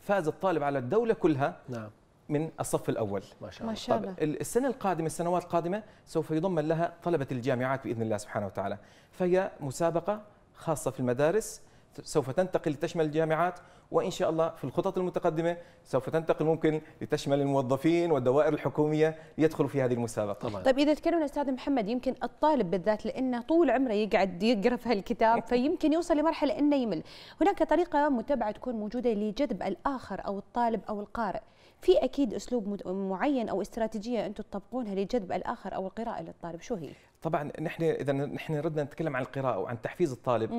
فاز الطالب على الدولة كلها. نعم. من الصف الأول. ما شاء الله, ما شاء الله. السنة القادمة السنوات القادمة سوف يضمن لها طلبة الجامعات بإذن الله سبحانه وتعالى. فهي مسابقة خاصة في المدارس سوف تنتقل لتشمل الجامعات وإن شاء الله في الخطط المتقدمة سوف تنتقل ممكن لتشمل الموظفين والدوائر الحكومية ليدخلوا في هذه المسابقة. طبعا. طيب إذا تكلمنا أستاذ محمد يمكن الطالب بالذات لأنه طول عمره يقعد يقرأ في هالكتاب *laughs* فيمكن يوصل لمرحلة إنه يمل. هناك طريقة متبعه تكون موجودة لجذب الآخر أو الطالب أو القارئ. في أكيد أسلوب معين أو استراتيجية أنتم تطبقونها لجذب الآخر أو القراءة للطالب شو هي؟ طبعا نحن اذا نحن ردنا نتكلم عن القراءة وعن تحفيز الطالب.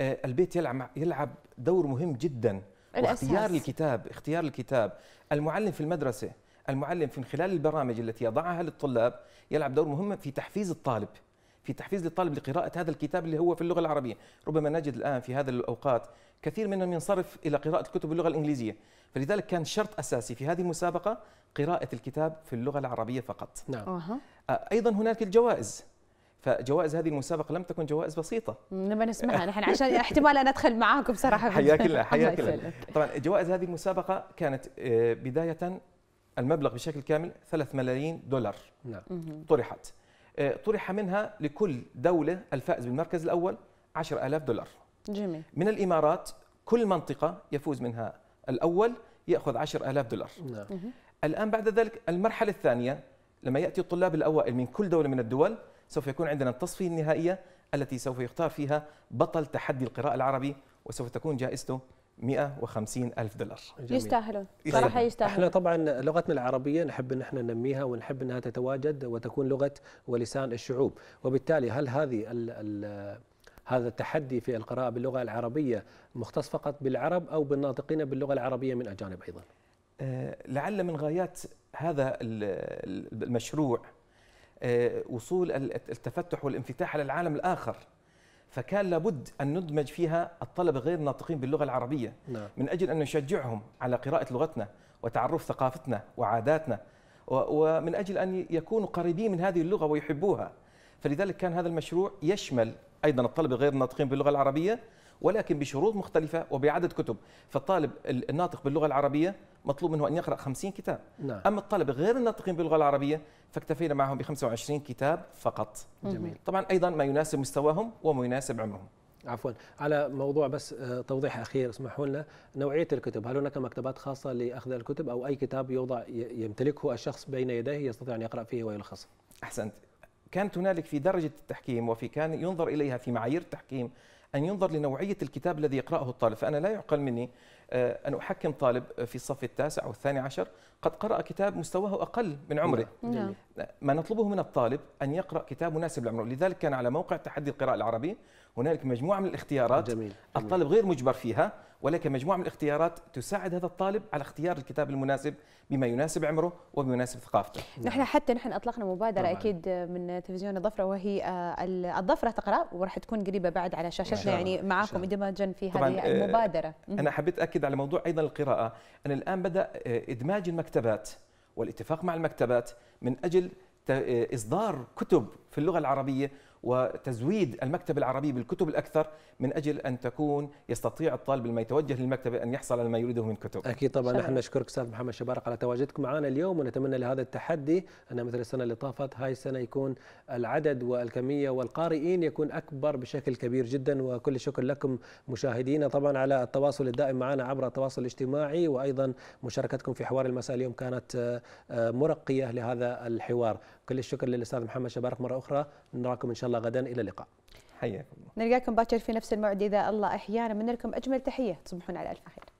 آه البيت يلعب يلعب دور مهم جدا. الأساس. واختيار الكتاب اختيار الكتاب. المعلم في المدرسة المعلم من خلال البرامج التي يضعها للطلاب يلعب دور مهم في تحفيز الطالب. في تحفيز للطالب لقراءة هذا الكتاب اللي هو في اللغة العربية. ربما نجد الآن في هذه الأوقات كثير منهم ينصرف إلى قراءة الكتب باللغة الإنجليزية. فلذلك كان شرط أساسي في هذه المسابقة قراءة الكتاب في اللغة العربية فقط. نعم. أه. أيضا هناك الجوائز. فجوائز هذه المسابقة لم تكن جوائز بسيطة. نبغى نسمعها. نحن عشان احتمال أن أدخل معاكم صراحة حياك الله حياك الله. طبعا جوائز هذه المسابقة كانت بداية المبلغ بشكل كامل 3 ملايين دولار. نعم. طرحت. طرح منها لكل دولة الفائز بالمركز الأول 10000 دولار. جميل. من الإمارات كل منطقة يفوز منها الأول يأخذ 10000 دولار. نعم. الآن بعد ذلك المرحلة الثانية لما يأتي الطلاب الأوائل من كل دولة من الدول سوف يكون عندنا التصفية النهائية التي سوف يختار فيها بطل تحدي القراءة العربي وسوف تكون جائزته 150 ألف دولار. يستاهلون. صراحة يستاهلون. إحنا طبعا لغتنا العربية نحب إن إحنا ننميها ونحب إنها تتواجد وتكون لغة ولسان الشعوب. وبالتالي هل هذه ال ال هذا التحدي في القراءة باللغة العربية مختص فقط بالعرب أو بالناطقين باللغة العربية من أجانب أيضا؟ آه لعل من غايات هذا المشروع آه وصول التفتح والانفتاح على العالم الآخر. فكان لابد أن ندمج فيها الطلبة غير الناطقين باللغة العربية. نعم. من أجل أن نشجعهم على قراءة لغتنا وتعرف ثقافتنا وعاداتنا ومن أجل أن يكونوا قريبين من هذه اللغة ويحبوها. فلذلك كان هذا المشروع يشمل أيضا الطلبة غير الناطقين باللغة العربية ولكن بشروط مختلفة وبعدد كتب. فالطالب الناطق باللغة العربية مطلوب منه أن يقرأ 50 كتاب. نعم. أما الطلبة غير الناطقين باللغة العربية فاكتفينا معهم ب 25 كتاب فقط. جميل. طبعا أيضا ما يناسب مستواهم وما يناسب عمرهم. عفوا. على موضوع بس آه، توضيح أخير اسمحوا لنا. نوعية الكتب هل هناك مكتبات خاصة لأخذ الكتب أو أي كتاب يوضع يمتلكه الشخص بين يديه يستطيع أن يقرأ فيه ويلخص أحسنت. كانت هنالك في درجة التحكيم وفي كان ينظر إليها في معايير التحكيم أن ينظر لنوعية الكتاب الذي يقرأه الطالب فأنا لا يعقل مني أن أحكم طالب في الصف التاسع أو الثاني عشر قد قرأ كتاب مستواه أقل من عمره نعم. نعم. ما نطلبه من الطالب أن يقرأ كتاب مناسب لعمره لذلك كان على موقع تحدي القراءة العربي هنالك مجموعة من الاختيارات جميل. جميل. الطالب غير مجبر فيها ولكن مجموعة من الاختيارات تساعد هذا الطالب على اختيار الكتاب المناسب بما يناسب عمره وبما يناسب ثقافته نعم. نحن حتى نحن أطلقنا مبادرة طبعا. أكيد من تلفزيون الظفرة وهي آه، الظفرة تقرأ وراح تكون قريبة بعد على شاشتنا يعني معاكم اندماجا في هذه آه، المبادرة أنا حبيت أكد على موضوع أيضا القراءة أن الآن بدأ آه، إدماج المكتبات والاتفاق مع المكتبات من أجل إصدار كتب في اللغة العربية وتزويد المكتب العربي بالكتب الأكثر من أجل أن تكون يستطيع الطالب لما يتوجه للمكتبة أن يحصل على ما يريده من كتب. أكيد طبعا. نحن نشكرك أستاذ محمد شبارق على تواجدكم معنا اليوم ونتمنى لهذا التحدي أن مثل السنة اللي طافت هاي السنة يكون العدد والكمية والقارئين يكون أكبر بشكل كبير جدا. وكل الشكر لكم مشاهدينا طبعا على التواصل الدائم معنا عبر التواصل الاجتماعي وأيضا مشاركتكم في حوار المساء اليوم كانت آه، مرقية لهذا الحوار. كل الشكر للأستاذ محمد شبارق مرة أخرى. نراكم إن شاء الله غدا. إلى اللقاء. حياكم نلقاكم باكر في نفس الموعد إذا الله أحيانا. من لكم أجمل تحية. تصبحون على ألف خير.